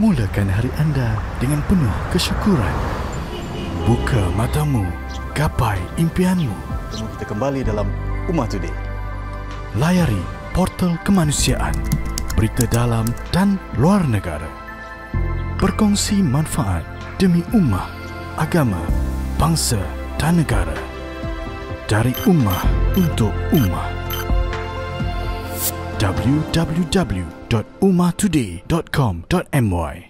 Mulakan hari anda dengan penuh kesyukuran. Buka matamu, gapai impianmu. Temu kita kembali dalam Ummah Today. Layari portal kemanusiaan, berita dalam dan luar negara. Berkongsi manfaat demi ummah, agama, bangsa dan negara. Dari ummah untuk ummah. www.ummahtoday.com.my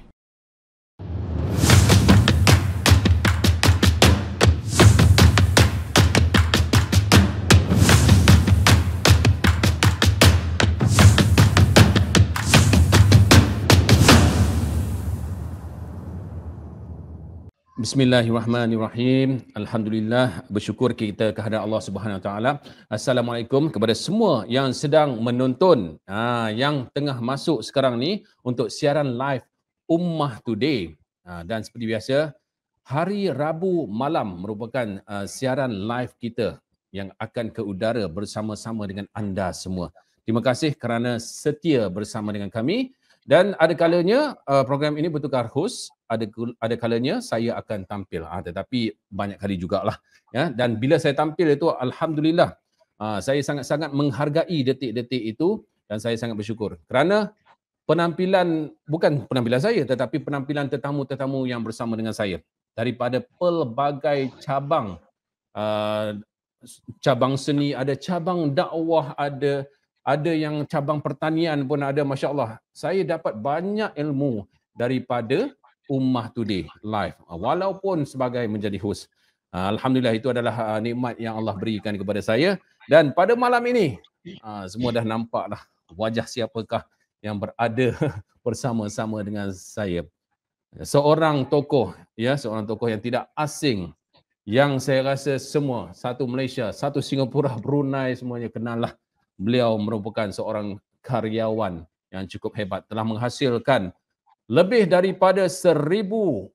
Bismillahirrahmanirrahim. Alhamdulillah bersyukur kita kehadrat Allah Subhanahu Wa Taala. Assalamualaikum kepada semua yang sedang menonton, ha, yang tengah masuk sekarang ni untuk siaran live Ummah Today. Ha, dan seperti biasa, hari Rabu malam merupakan uh, siaran live kita yang akan ke udara bersama-sama dengan anda semua. Terima kasih kerana setia bersama dengan kami dan ada kalanya uh, program ini bertukar host, ada ada kalanya saya akan tampil. Ah tetapi banyak kali jugalah ya dan bila saya tampil itu alhamdulillah uh, saya sangat-sangat menghargai detik-detik itu dan saya sangat bersyukur kerana penampilan bukan penampilan saya tetapi penampilan tetamu-tetamu yang bersama dengan saya daripada pelbagai cabang uh, cabang seni ada cabang dakwah ada ada yang cabang pertanian pun ada Masya Allah. Saya dapat banyak ilmu daripada Ummah Today live walaupun sebagai menjadi host. Ah, Alhamdulillah itu adalah ah, nikmat yang Allah berikan kepada saya dan pada malam ini ah, semua dah nampak lah wajah siapakah yang berada bersama-sama dengan saya. Seorang tokoh ya, seorang tokoh yang tidak asing yang saya rasa semua satu Malaysia, satu Singapura, Brunei semuanya kenal lah beliau merupakan seorang karyawan yang cukup hebat telah menghasilkan lebih daripada seribu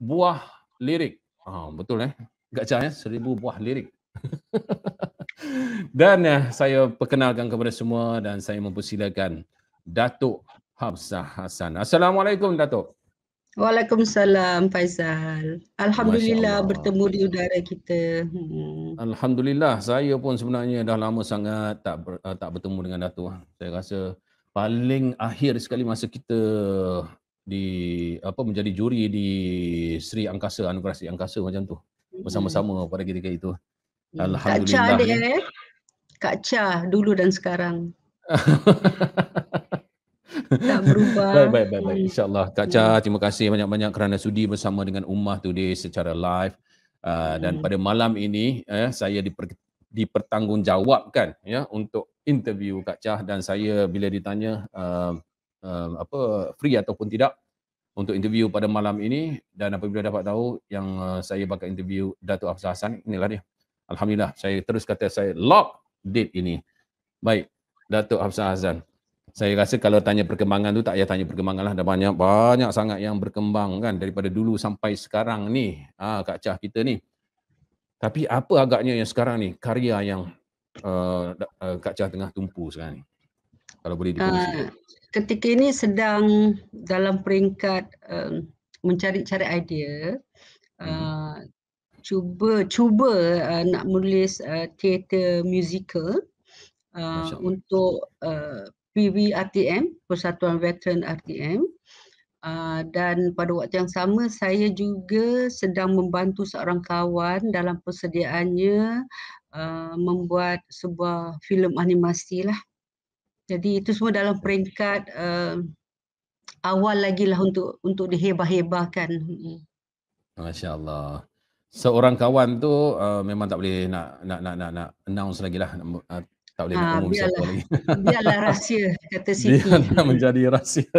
buah lirik. Ah, betul eh? Gak ya, seribu buah lirik. dan eh, saya perkenalkan kepada semua dan saya mempersilakan Datuk Habsah Hasan. Assalamualaikum Datuk. Waalaikumsalam Faizal. Alhamdulillah bertemu di udara kita. Hmm. Alhamdulillah saya pun sebenarnya dah lama sangat tak ber, uh, tak bertemu dengan Datuk. Saya rasa paling akhir sekali masa kita di apa menjadi juri di Sri Angkasa Anugerah Sri Angkasa macam tu. Bersama-sama pada ketika itu. Hmm. Alhamdulillah. Kak Cha dia eh. Kak Cha dulu dan sekarang. tak berubah. baik, baik, baik, baik. InsyaAllah. Kak Cha, hmm. terima kasih banyak-banyak kerana sudi bersama dengan Ummah Today secara live. Uh, dan hmm. pada malam ini eh, saya diper, dipertanggungjawabkan ya untuk interview Kak Cha dan saya bila ditanya uh, uh, apa free ataupun tidak untuk interview pada malam ini dan apabila dapat tahu yang uh, saya bakal interview Datuk Afzal Hassan inilah dia. Alhamdulillah saya terus kata saya lock date ini. Baik Datuk Hafsah Azan saya rasa kalau tanya perkembangan tu tak payah tanya perkembangan lah. Dah banyak, banyak sangat yang berkembang kan daripada dulu sampai sekarang ni. Ha, Kak Cah kita ni. Tapi apa agaknya yang sekarang ni karya yang uh, uh, Kak Cah tengah tumpu sekarang ni? Kalau boleh dikongsi. Uh, ketika ini sedang dalam peringkat uh, mencari cari idea. Uh, hmm. Cuba cuba uh, nak menulis uh, teater musical uh, untuk uh, PV RTM, Persatuan Veteran RTM. Uh, dan pada waktu yang sama saya juga sedang membantu seorang kawan dalam persediaannya uh, membuat sebuah filem animasi lah. Jadi itu semua dalam peringkat uh, awal lagi lah untuk untuk dihebah-hebahkan. Masya Allah. Seorang kawan tu uh, memang tak boleh nak nak nak nak, nak announce lagi lah uh, tak boleh nak ah, umum siapa lagi. Biarlah rahsia kata Siti. Biarlah menjadi rahsia.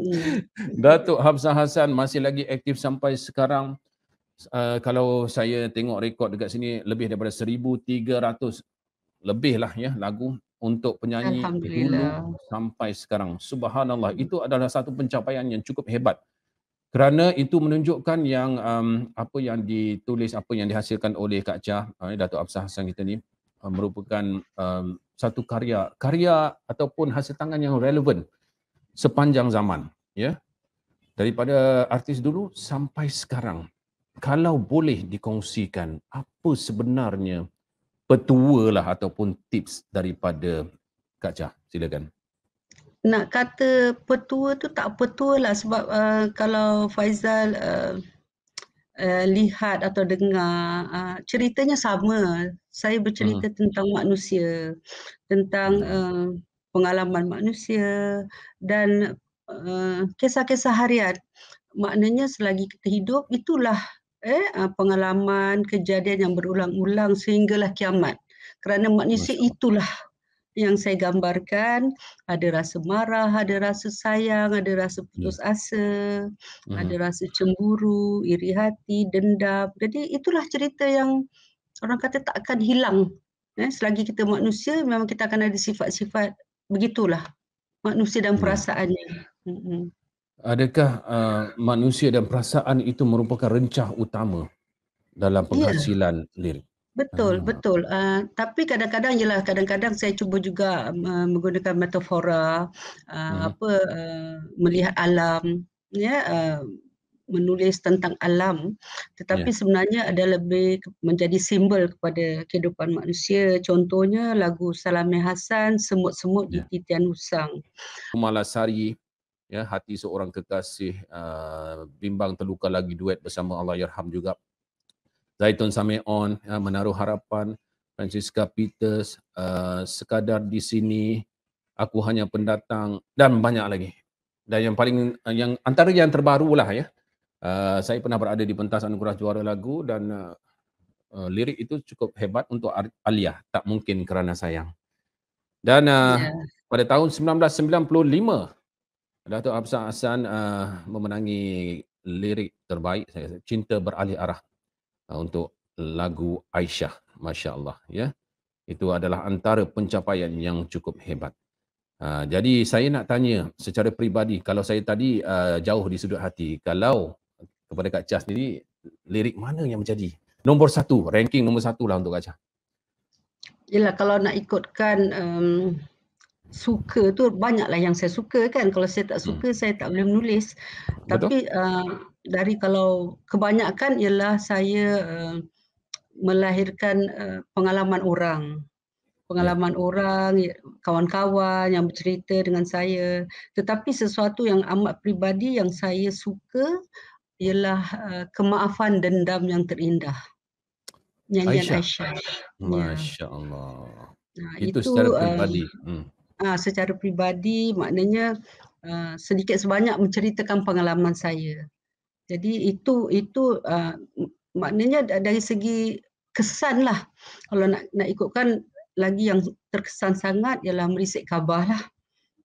Datuk Hamzah Hassan masih lagi aktif sampai sekarang. Uh, kalau saya tengok rekod dekat sini lebih daripada 1300 lebih lah ya lagu untuk penyanyi dulu sampai sekarang. Subhanallah hmm. itu adalah satu pencapaian yang cukup hebat. Kerana itu menunjukkan yang um, apa yang ditulis, apa yang dihasilkan oleh Kak Cha, uh, Datuk Absah Hassan kita ni uh, merupakan um, satu karya karya ataupun hasil tangan yang relevan sepanjang zaman ya daripada artis dulu sampai sekarang kalau boleh dikongsikan apa sebenarnya petua lah ataupun tips daripada Kak Chah? Silakan. Nak kata petua tu tak petua lah sebab uh, kalau Faizal uh, uh, lihat atau dengar uh, ceritanya sama. Saya bercerita hmm. tentang manusia tentang uh, pengalaman manusia dan uh, kisah-kisah harian. Maknanya selagi kita hidup itulah eh uh, pengalaman kejadian yang berulang-ulang sehinggalah kiamat kerana manusia itulah yang saya gambarkan ada rasa marah, ada rasa sayang, ada rasa ya. putus asa, hmm. ada rasa cemburu, iri hati, dendam. Jadi itulah cerita yang orang kata tak akan hilang. Eh, selagi kita manusia memang kita akan ada sifat-sifat begitulah manusia dan ya. perasaannya. Hmm. Adakah uh, manusia dan perasaan itu merupakan rencah utama dalam ya. penghasilan yeah. lirik? Betul, hmm. betul. Uh, tapi kadang-kadang ialah kadang-kadang saya cuba juga uh, menggunakan metafora uh, hmm. apa uh, melihat alam ya uh, menulis tentang alam tetapi yeah. sebenarnya ada lebih menjadi simbol kepada kehidupan manusia contohnya lagu Salame Hasan semut-semut yeah. di titian usang Malasari ya hati seorang kekasih uh, bimbang terluka lagi duet bersama Allah Yarham juga Zaitun Sameon, ya, Menaruh Harapan, Francisca Peters, uh, Sekadar di sini, Aku Hanya Pendatang dan banyak lagi. Dan yang paling, uh, yang antara yang terbaru lah ya, uh, saya pernah berada di pentas anugerah juara lagu dan uh, uh, lirik itu cukup hebat untuk Alia, tak mungkin kerana sayang. Dan uh, yeah. pada tahun 1995, Datuk Absah Hassan uh, memenangi lirik terbaik saya Cinta Beralih Arah uh, untuk lagu Aisyah masya-Allah ya. Itu adalah antara pencapaian yang cukup hebat. Uh, jadi saya nak tanya secara peribadi kalau saya tadi uh, jauh di sudut hati kalau kepada Kak Chas sendiri lirik mana yang menjadi nombor satu ranking nombor satu lah untuk Kak Chas? Yelah kalau nak ikutkan um, suka tu banyaklah yang saya suka kan kalau saya tak suka hmm. saya tak boleh menulis Betul? tapi uh, dari kalau kebanyakan ialah saya uh, melahirkan uh, pengalaman orang pengalaman yeah. orang ya, kawan-kawan yang bercerita dengan saya tetapi sesuatu yang amat pribadi yang saya suka ialah uh, kemaafan dendam yang terindah nyanyian Aisyah, Aisyah. Ya. Masya-Allah nah, itu, itu secara pribadi uh, hmm. Uh, secara pribadi maknanya uh, sedikit sebanyak menceritakan pengalaman saya. Jadi itu itu uh, maknanya dari segi kesan lah. Kalau nak nak ikutkan lagi yang terkesan sangat ialah merisik khabar lah.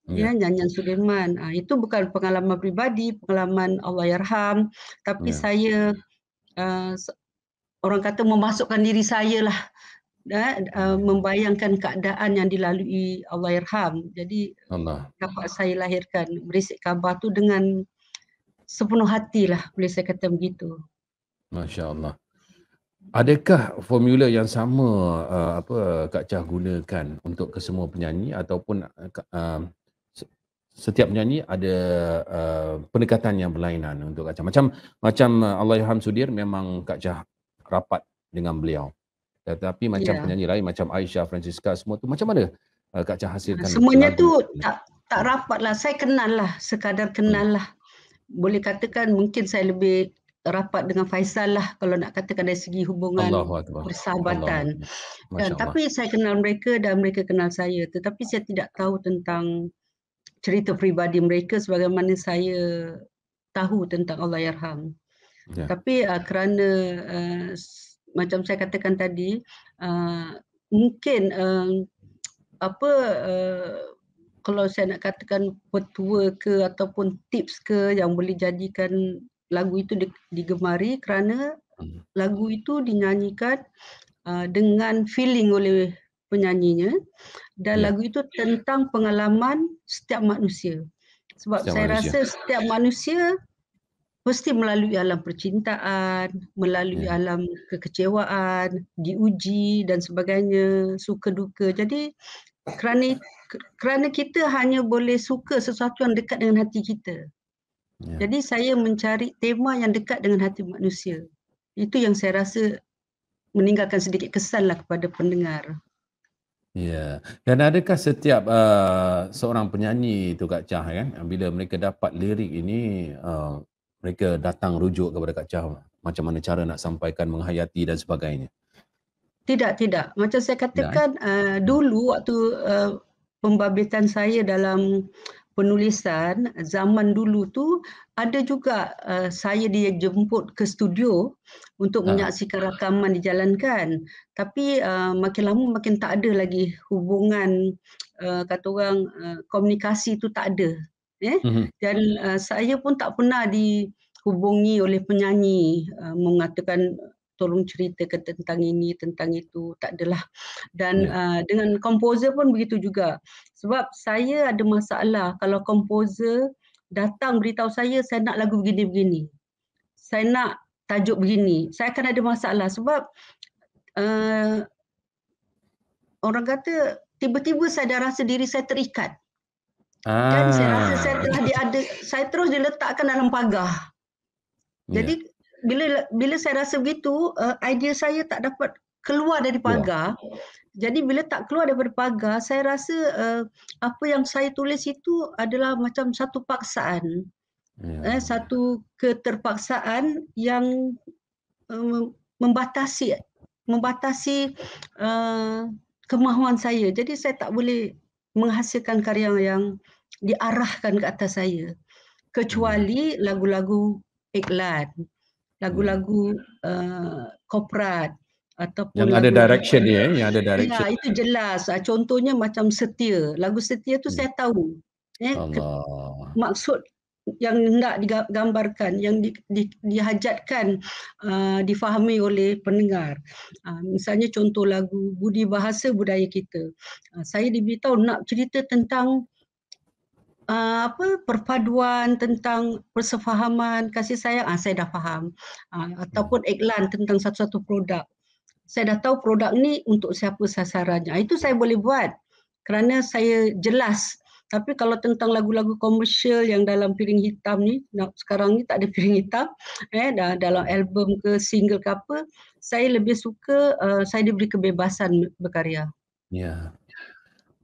Ya, ya nyanyian Sudirman. Uh, itu bukan pengalaman pribadi pengalaman Allah yarham. Tapi ya. saya uh, orang kata memasukkan diri saya lah uh, uh, membayangkan keadaan yang dilalui Allah yarham jadi Allah. dapat saya lahirkan merisik khabar tu dengan sepenuh hati lah boleh saya kata begitu. Masya Allah. Adakah formula yang sama uh, apa Kak Cah gunakan untuk kesemua penyanyi ataupun uh, setiap penyanyi ada uh, pendekatan yang berlainan untuk Kak Cah. Macam macam uh, Allahyarham Sudir memang Kak Cah rapat dengan beliau. Tetapi macam yeah. penyanyi lain macam Aisyah, Francisca semua tu macam mana uh, Kak Cah hasilkan? Semuanya tu tak tak rapat lah. Saya kenal lah. Sekadar kenal hmm. lah boleh katakan mungkin saya lebih rapat dengan Faisal lah kalau nak katakan dari segi hubungan persahabatan. Dan, tapi saya kenal mereka dan mereka kenal saya. Tetapi saya tidak tahu tentang cerita peribadi mereka sebagaimana saya tahu tentang Allah Yarham. Ya. Tapi uh, kerana uh, macam saya katakan tadi, uh, mungkin uh, apa uh, kalau saya nak katakan petua ke ataupun tips ke yang boleh jadikan lagu itu digemari kerana hmm. lagu itu dinyanyikan uh, dengan feeling oleh penyanyinya dan ya. lagu itu tentang pengalaman setiap manusia. Sebab setiap saya manusia. rasa setiap manusia mesti melalui alam percintaan, melalui ya. alam kekecewaan, diuji dan sebagainya, suka duka. Jadi kerana kerana kita hanya boleh suka sesuatu yang dekat dengan hati kita. Yeah. Jadi saya mencari tema yang dekat dengan hati manusia. Itu yang saya rasa meninggalkan sedikit kesan lah kepada pendengar. Ya. Dan adakah setiap uh, seorang penyanyi itu Kak Cah kan bila mereka dapat lirik ini uh, mereka datang rujuk kepada Kak Cah macam mana cara nak sampaikan menghayati dan sebagainya? Tidak, tidak. Macam saya katakan uh, dulu waktu uh, pembabitan saya dalam penulisan zaman dulu tu ada juga uh, saya dijemput ke studio untuk ha. menyaksikan rakaman dijalankan tapi uh, makin lama makin tak ada lagi hubungan uh, kata orang uh, komunikasi tu tak ada eh? Mm-hmm. dan uh, saya pun tak pernah dihubungi oleh penyanyi uh, mengatakan tolong ceritakan tentang ini tentang itu. Tak adalah. Dan yeah. uh, dengan komposer pun begitu juga. Sebab saya ada masalah. Kalau komposer datang beritahu saya saya nak lagu begini-begini. Saya nak tajuk begini. Saya akan ada masalah. Sebab uh, orang kata tiba-tiba saya dah rasa diri saya terikat ah. dan saya rasa saya telah diada saya terus diletakkan dalam pagar ya. jadi bila bila saya rasa begitu uh, idea saya tak dapat keluar dari pagar yeah. jadi bila tak keluar daripada pagar saya rasa uh, apa yang saya tulis itu adalah macam satu paksaan yeah. eh satu keterpaksaan yang uh, membatasi membatasi uh, kemahuan saya jadi saya tak boleh menghasilkan karya yang diarahkan ke atas saya kecuali hmm. lagu-lagu iklan lagu-lagu uh, korporat ataupun yang ada direction dia eh? yang ada direction. Ya, itu jelas. Uh, contohnya macam Setia. Lagu Setia tu hmm. saya tahu. Eh, Allah. Maksud yang hendak digambarkan, yang di, di, dihajatkan, uh, difahami oleh pendengar. Uh, misalnya contoh lagu Budi Bahasa Budaya Kita. Uh, saya diberitahu nak cerita tentang uh, apa perpaduan tentang persefahaman kasih sayang ah saya dah faham uh, ataupun iklan tentang satu-satu produk saya dah tahu produk ni untuk siapa sasarannya itu saya boleh buat kerana saya jelas tapi kalau tentang lagu-lagu komersial yang dalam piring hitam ni sekarang ni tak ada piring hitam eh dalam album ke single ke apa saya lebih suka uh, saya diberi kebebasan berkarya. Ya.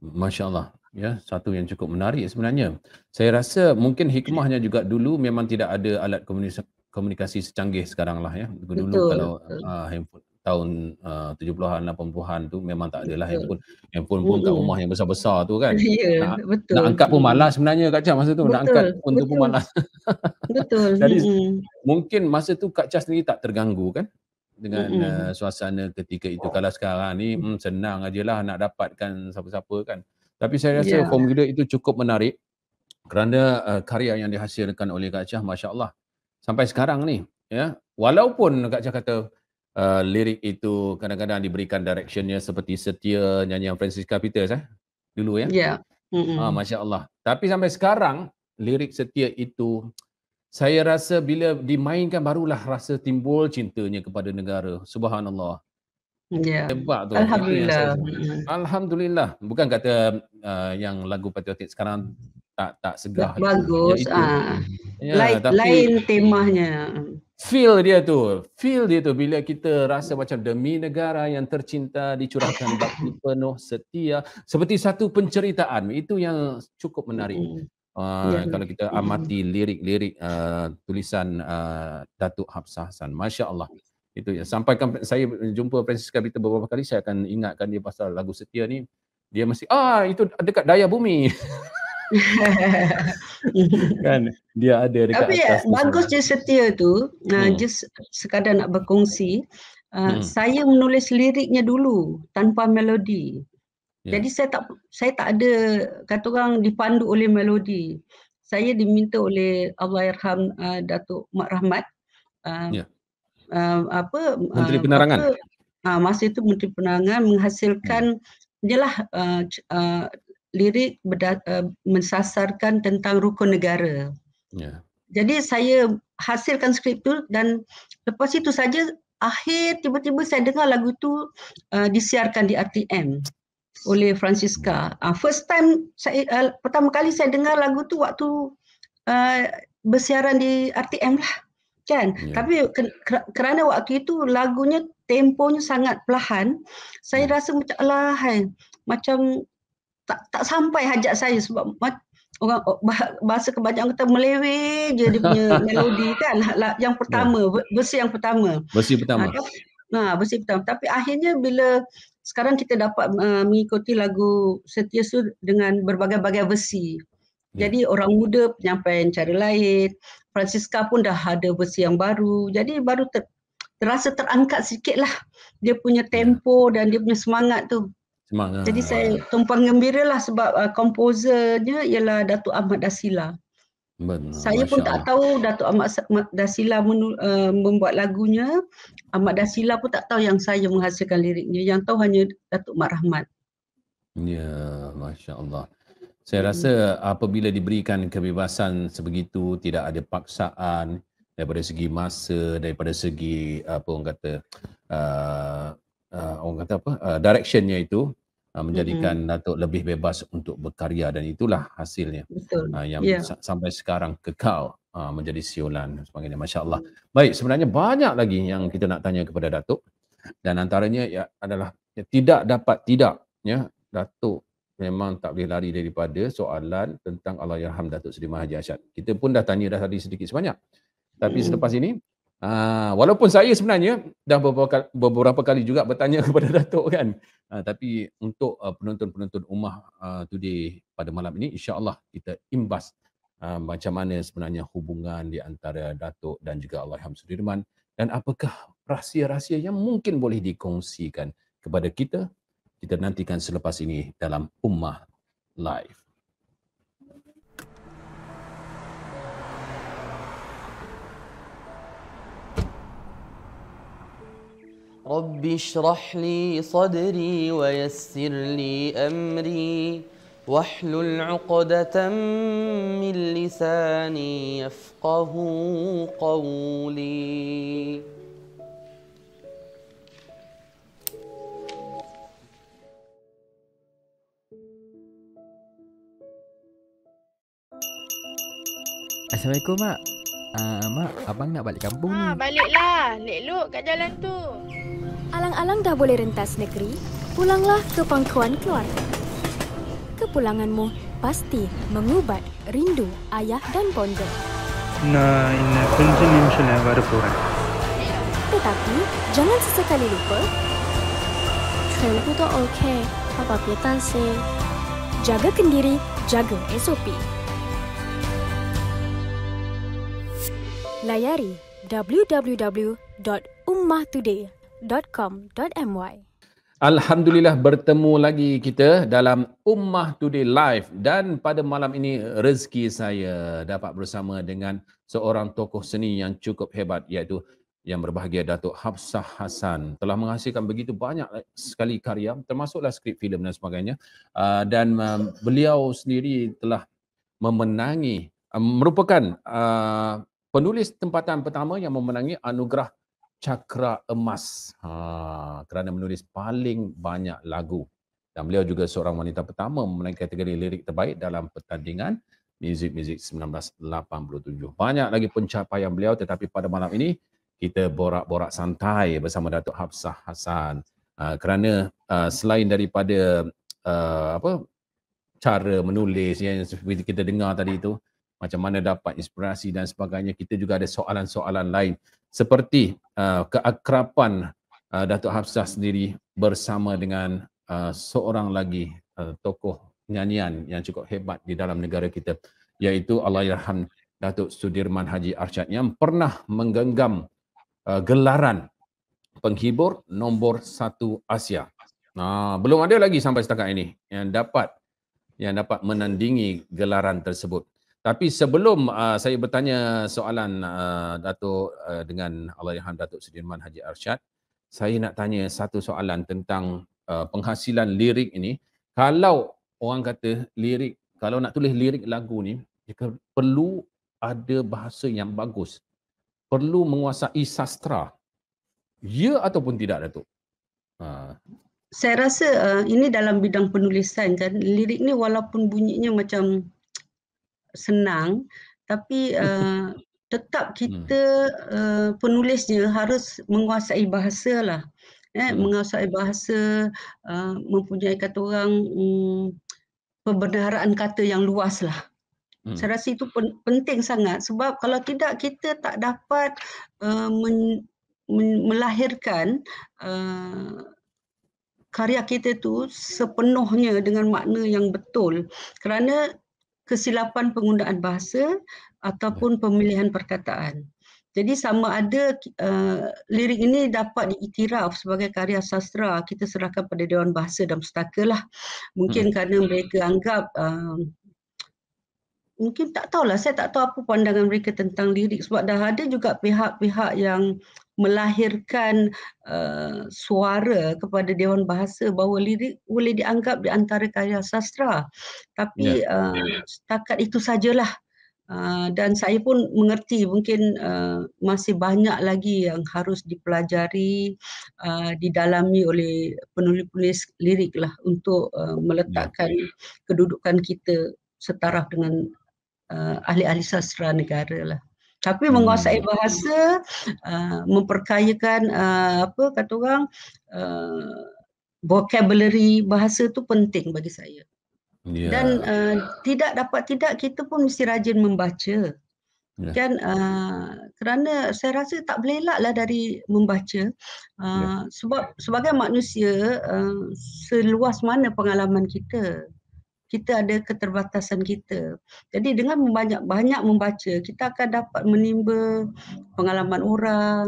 masya-Allah. Ya satu yang cukup menarik sebenarnya. Saya rasa mungkin hikmahnya juga dulu memang tidak ada alat komunikasi, komunikasi secanggih sekarang lah ya. Dulu betul, kalau betul. Uh, handphone tahun uh, 70-an 80-an tu memang tak adalah handphone handphone pun kat rumah yang besar-besar tu kan ya, nak, betul. nak angkat pun malas sebenarnya Kak Chas masa tu betul, nak angkat pun betul. tu pun malas betul jadi hmm. mungkin masa tu Kak Chas sendiri tak terganggu kan dengan hmm. uh, suasana ketika itu kalau sekarang ni hmm, senang ajalah nak dapatkan siapa-siapa kan tapi saya rasa yeah. formula itu cukup menarik kerana uh, karya yang dihasilkan oleh Kak Syah, Masya Allah. Sampai sekarang ni, ya, walaupun Kak Syah kata uh, lirik itu kadang-kadang diberikan directionnya seperti setia nyanyian Francisca Peters, eh, dulu ya. Ya. Yeah. Mm-hmm. Ah, Masya Allah. Tapi sampai sekarang, lirik setia itu, saya rasa bila dimainkan barulah rasa timbul cintanya kepada negara. Subhanallah. Ya. Hebat tu. Alhamdulillah. Alhamdulillah. Bukan kata uh, yang lagu patriotik sekarang tak tak segah. Bagus. Ah. Ya, lain, tapi lain temanya. Feel dia tu. Feel dia tu bila kita rasa macam demi negara yang tercinta dicurahkan bakti penuh setia seperti satu penceritaan. Itu yang cukup menarik. Uh, ya. kalau kita amati lirik-lirik uh, tulisan uh, Datuk Hafsah Hasan. Masya-Allah itu ya sampaikan saya jumpa Francisca Peter beberapa kali saya akan ingatkan dia pasal lagu setia ni dia mesti ah itu dekat daya bumi kan dia ada dekat tapi atas ya, bagus je setia tu ah, hmm. uh, just sekadar nak berkongsi uh, hmm. saya menulis liriknya dulu tanpa melodi yeah. jadi saya tak saya tak ada kata orang dipandu oleh melodi saya diminta oleh Allahyarham uh, Datuk Mak Rahmat uh, yeah uh, apa Menteri Penerangan. Apa, uh, masa itu Menteri Penerangan menghasilkan hmm. jelah uh, uh, lirik berda, uh, mensasarkan tentang rukun negara. Yeah. Jadi saya hasilkan skrip tu dan lepas itu saja akhir tiba-tiba saya dengar lagu tu uh, disiarkan di RTM oleh Francisca. Uh, first time saya uh, pertama kali saya dengar lagu tu waktu uh, bersiaran di RTM lah kan yeah. tapi kerana waktu itu lagunya temponya sangat perlahan saya yeah. rasa macam lah hai macam tak tak sampai hajat saya sebab orang bahasa kebanyakan kita meleweh je dia punya melodi kan yang pertama yeah. versi yang pertama versi pertama ha, nah versi pertama tapi akhirnya bila sekarang kita dapat uh, mengikuti lagu Setia Su dengan berbagai-bagai versi Ya. Jadi orang muda penyampaian cara lain. Francisca pun dah ada versi yang baru. Jadi baru ter, terasa terangkat sikit lah dia punya ya. tempo dan dia punya semangat tu. Semangat. Jadi saya tumpang gembira lah sebab uh, komposernya ialah Datuk Ahmad Dasila. Benar. Saya pun tak tahu Datuk Ahmad Dasila uh, membuat lagunya. Ahmad Dasila pun tak tahu yang saya menghasilkan liriknya. Yang tahu hanya Datuk Mak Rahmat. Ya, Masya Allah. Saya rasa apabila diberikan kebebasan sebegitu, tidak ada paksaan daripada segi masa, daripada segi apa orang kata uh, uh, orang kata apa uh, directionnya itu uh, menjadikan mm-hmm. Datuk lebih bebas untuk berkarya dan itulah hasilnya Betul. Uh, yang yeah. sa- sampai sekarang kekal uh, menjadi siulan sebagainya masya-Allah. Baik, sebenarnya banyak lagi yang kita nak tanya kepada Datuk dan antaranya ya adalah ya, tidak dapat tidak ya Datuk memang tak boleh lari daripada soalan tentang Allah Yarham Datuk Seri Mahathir Asyad. Kita pun dah tanya dah tadi sedikit sebanyak. Tapi hmm. selepas ini, uh, walaupun saya sebenarnya dah beberapa kali, beberapa kali juga bertanya kepada Datuk kan. Uh, tapi untuk uh, penonton-penonton Ummah uh, Today pada malam ini, insya-Allah kita imbas uh, macam mana sebenarnya hubungan di antara Datuk dan juga Allah Yarham Sudirman dan apakah rahsia-rahsia yang mungkin boleh dikongsikan kepada kita kita nantikan selepas ini dalam Ummah Live. رب اشرح لي صدري ويسر لي أمري واحلل عقدة من لساني يفقه قولي Assalamualaikum mak. Uh, mak, abang nak balik kampung ha, ni. Baliklah. Nek Luk kat jalan tu. Alang-alang dah boleh rentas negeri, pulanglah ke pangkuan keluar. Kepulanganmu pasti mengubat rindu ayah dan bonda. Nah, ini penting ni macam yang baru korang. Tetapi, jangan sesekali lupa. Kelipu tu okey. Apa pietan sih? Jaga kendiri, jaga SOP. Layari www.ummahtoday.com.my Alhamdulillah bertemu lagi kita dalam Ummah Today Live. Dan pada malam ini rezeki saya dapat bersama dengan seorang tokoh seni yang cukup hebat iaitu yang berbahagia Datuk Hafsah Hassan. Telah menghasilkan begitu banyak sekali karya termasuklah skrip filem dan sebagainya. Uh, dan uh, beliau sendiri telah memenangi uh, merupakan penulis tempatan pertama yang memenangi anugerah Cakra Emas ha, kerana menulis paling banyak lagu. Dan beliau juga seorang wanita pertama memenangi kategori lirik terbaik dalam pertandingan Music Music 1987. Banyak lagi pencapaian beliau tetapi pada malam ini kita borak-borak santai bersama Datuk Hafsah Hassan. Uh, kerana uh, selain daripada uh, apa cara menulis yang kita dengar tadi itu, macam mana dapat inspirasi dan sebagainya kita juga ada soalan-soalan lain seperti uh, keakrapan uh, Datuk Hafsah sendiri bersama dengan uh, seorang lagi uh, tokoh nyanyian yang cukup hebat di dalam negara kita iaitu Allahyarham Datuk Sudirman Haji Arsyad yang pernah menggenggam uh, gelaran penghibur nombor satu Asia. Nah, belum ada lagi sampai setakat ini yang dapat yang dapat menandingi gelaran tersebut. Tapi sebelum uh, saya bertanya soalan uh, Datuk uh, dengan Allahyarham Datuk Sudirman Haji Arsyad, saya nak tanya satu soalan tentang uh, penghasilan lirik ini. Kalau orang kata lirik, kalau nak tulis lirik lagu ni, perlu ada bahasa yang bagus. Perlu menguasai sastra. Ya ataupun tidak Datuk? Uh. Saya rasa uh, ini dalam bidang penulisan kan, lirik ni walaupun bunyinya macam senang tapi uh, tetap kita uh, penulisnya harus menguasai bahasa lah eh Hmm. menguasai bahasa uh, mempunyai kata orang um, pembendaharaan kata yang luas lah Hmm. saya rasa itu pen, penting sangat sebab kalau tidak kita tak dapat uh, men, men, melahirkan uh, karya kita tu sepenuhnya dengan makna yang betul kerana kesilapan penggunaan bahasa ataupun pemilihan perkataan. Jadi sama ada uh, lirik ini dapat diiktiraf sebagai karya sastra, kita serahkan pada Dewan Bahasa dan Pustaka lah. Mungkin Hmm. kerana mereka anggap uh, mungkin tak tahulah saya tak tahu apa pandangan mereka tentang lirik sebab dah ada juga pihak-pihak yang melahirkan uh, suara kepada Dewan Bahasa bahawa lirik boleh dianggap di antara karya sastra. Tapi uh, setakat itu sajalah. Uh, dan saya pun mengerti mungkin uh, masih banyak lagi yang harus dipelajari, uh, didalami oleh penulis-penulis lirik lah untuk uh, meletakkan kedudukan kita setaraf dengan uh, ahli-ahli sastra negara lah. Tapi menguasai bahasa, uh, memperkayakan uh, apa kata orang uh, vocabulary bahasa tu penting bagi saya. Ya. Dan uh, tidak dapat tidak kita pun mesti rajin membaca. Ya. Kan uh, kerana saya rasa tak boleh elak lah dari membaca uh, sebab sebagai manusia uh, seluas mana pengalaman kita kita ada keterbatasan kita. Jadi dengan banyak-banyak membaca, kita akan dapat menimba pengalaman orang,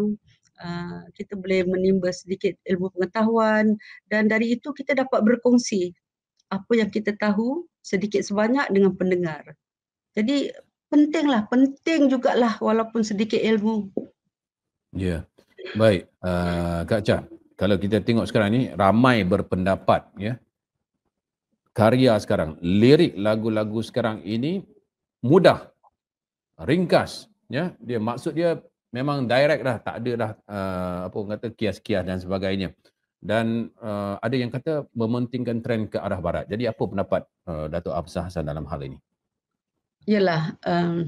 uh, kita boleh menimba sedikit ilmu pengetahuan dan dari itu kita dapat berkongsi apa yang kita tahu sedikit sebanyak dengan pendengar. Jadi pentinglah, penting jugalah walaupun sedikit ilmu. Ya. Baik, uh, Kak Cha, kalau kita tengok sekarang ni ramai berpendapat ya. Karya sekarang, lirik lagu-lagu sekarang ini mudah, ringkas ya. Dia maksud dia memang direct dah, tak ada dah uh, apa orang kata kias-kias dan sebagainya. Dan uh, ada yang kata mementingkan trend ke arah barat. Jadi apa pendapat uh, Datuk Afsah Hassan dalam hal ini? Yalah, um,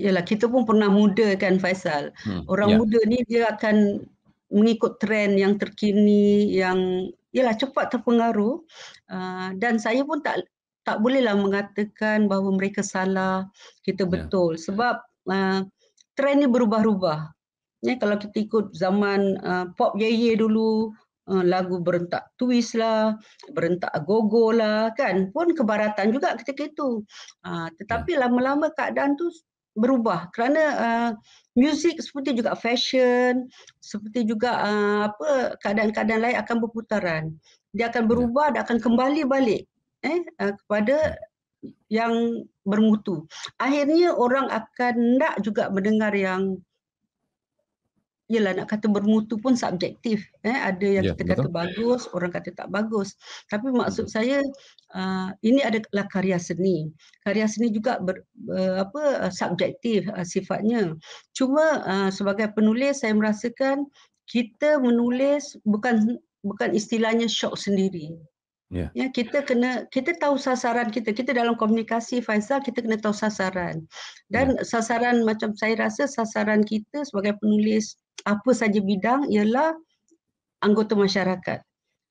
yalah kita pun pernah muda kan Faisal. Hmm, Orang ya. muda ni dia akan mengikut trend yang terkini yang yalah cepat terpengaruh uh, dan saya pun tak tak bolehlah mengatakan bahawa mereka salah, kita Ya. betul sebab uh, trend ni berubah-ubah. Ya, kalau kita ikut zaman uh, pop ye-ye dulu, uh, lagu berentak twist lah, berentak gogo lah kan, pun kebaratan juga ketika itu. Uh, tetapi lama-lama keadaan tu berubah kerana uh, muzik seperti juga fashion, seperti juga uh, apa keadaan-keadaan lain akan berputaran. Dia akan berubah, dia akan kembali balik eh uh, kepada yang bermutu. Akhirnya orang akan nak juga mendengar yang Yelah nak kata bermutu pun subjektif. Eh, ada yang Ya, kita kata betul. bagus, orang kata tak bagus. Tapi maksud saya uh, ini adalah karya seni. Karya seni juga ber, uh, apa subjektif uh, sifatnya. Cuma uh, sebagai penulis saya merasakan kita menulis bukan bukan istilahnya shock sendiri. Ya. Ya, kita kena kita tahu sasaran kita. Kita dalam komunikasi Faisal kita kena tahu sasaran. Dan Ya. sasaran macam saya rasa sasaran kita sebagai penulis apa saja bidang ialah anggota masyarakat.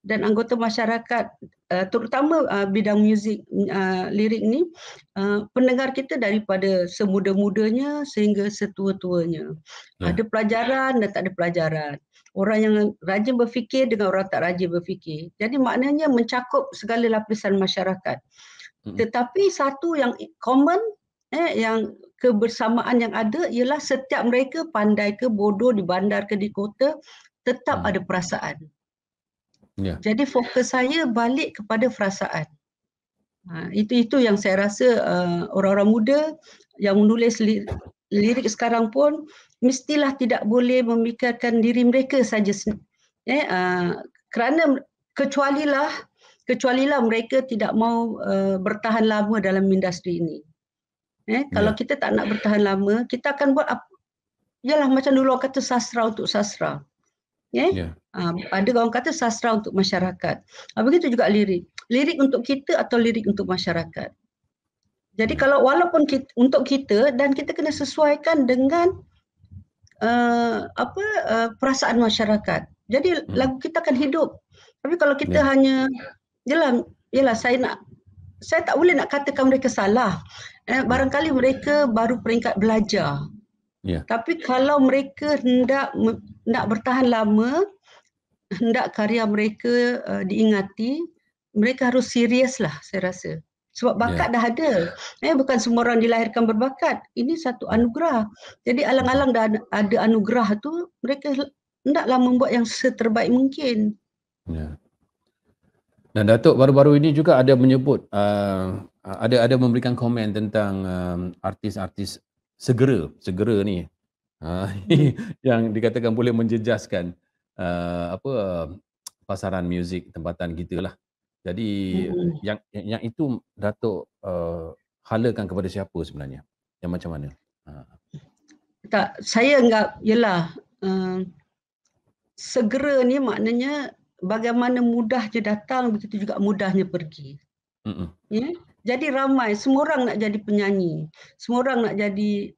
Dan anggota masyarakat uh, terutama uh, bidang muzik uh, lirik ni uh, pendengar kita daripada semuda-mudanya sehingga setua-tuanya. Ya. Ada pelajaran dan tak ada pelajaran. Orang yang rajin berfikir dengan orang tak rajin berfikir. Jadi maknanya mencakup segala lapisan masyarakat. Mm-mm. Tetapi satu yang common eh yang kebersamaan yang ada ialah setiap mereka pandai ke bodoh di bandar ke di kota tetap Hmm. ada perasaan. Ya. Jadi fokus saya balik kepada perasaan. Ha, itu itu yang saya rasa uh, orang-orang muda yang menulis li, lirik sekarang pun mestilah tidak boleh memikirkan diri mereka saja eh, uh, kerana kecualilah kecualilah mereka tidak mau uh, bertahan lama dalam industri ini. Eh, kalau Ya. kita tak nak bertahan lama, kita akan buat apa? Yalah macam dulu orang kata sastra untuk sastra. Eh? Ya. Uh, ada orang kata sastra untuk masyarakat. Uh, begitu juga lirik. Lirik untuk kita atau lirik untuk masyarakat. Jadi kalau walaupun kita, untuk kita dan kita kena sesuaikan dengan uh, apa uh, perasaan masyarakat. Jadi hmm. lagu kita akan hidup. Tapi kalau kita yeah. hanya jelah jelah saya nak saya tak boleh nak katakan mereka salah. Eh, barangkali mereka baru peringkat belajar. Yeah. Tapi kalau mereka hendak hendak bertahan lama, hendak karya mereka uh, diingati, mereka harus serius lah saya rasa. Sebab bakat yeah. dah ada. Eh, bukan semua orang dilahirkan berbakat. Ini satu anugerah. Jadi alang-alang dah ada anugerah tu, mereka hendaklah membuat yang seterbaik mungkin. Yeah. Dan Datuk baru-baru ini juga ada menyebut uh, ada ada memberikan komen tentang um, artis-artis segera segera ni uh, yang dikatakan boleh menjejaskan uh, apa pasaran muzik tempatan kita lah. Jadi hmm. yang yang itu Datuk uh, halakan kepada siapa sebenarnya? Yang macam mana? Uh. Tak, saya enggak yalah uh, segera ni maknanya bagaimana mudahnya datang begitu juga mudahnya pergi. Mm-hmm. Ya. Jadi ramai semua orang nak jadi penyanyi. Semua orang nak jadi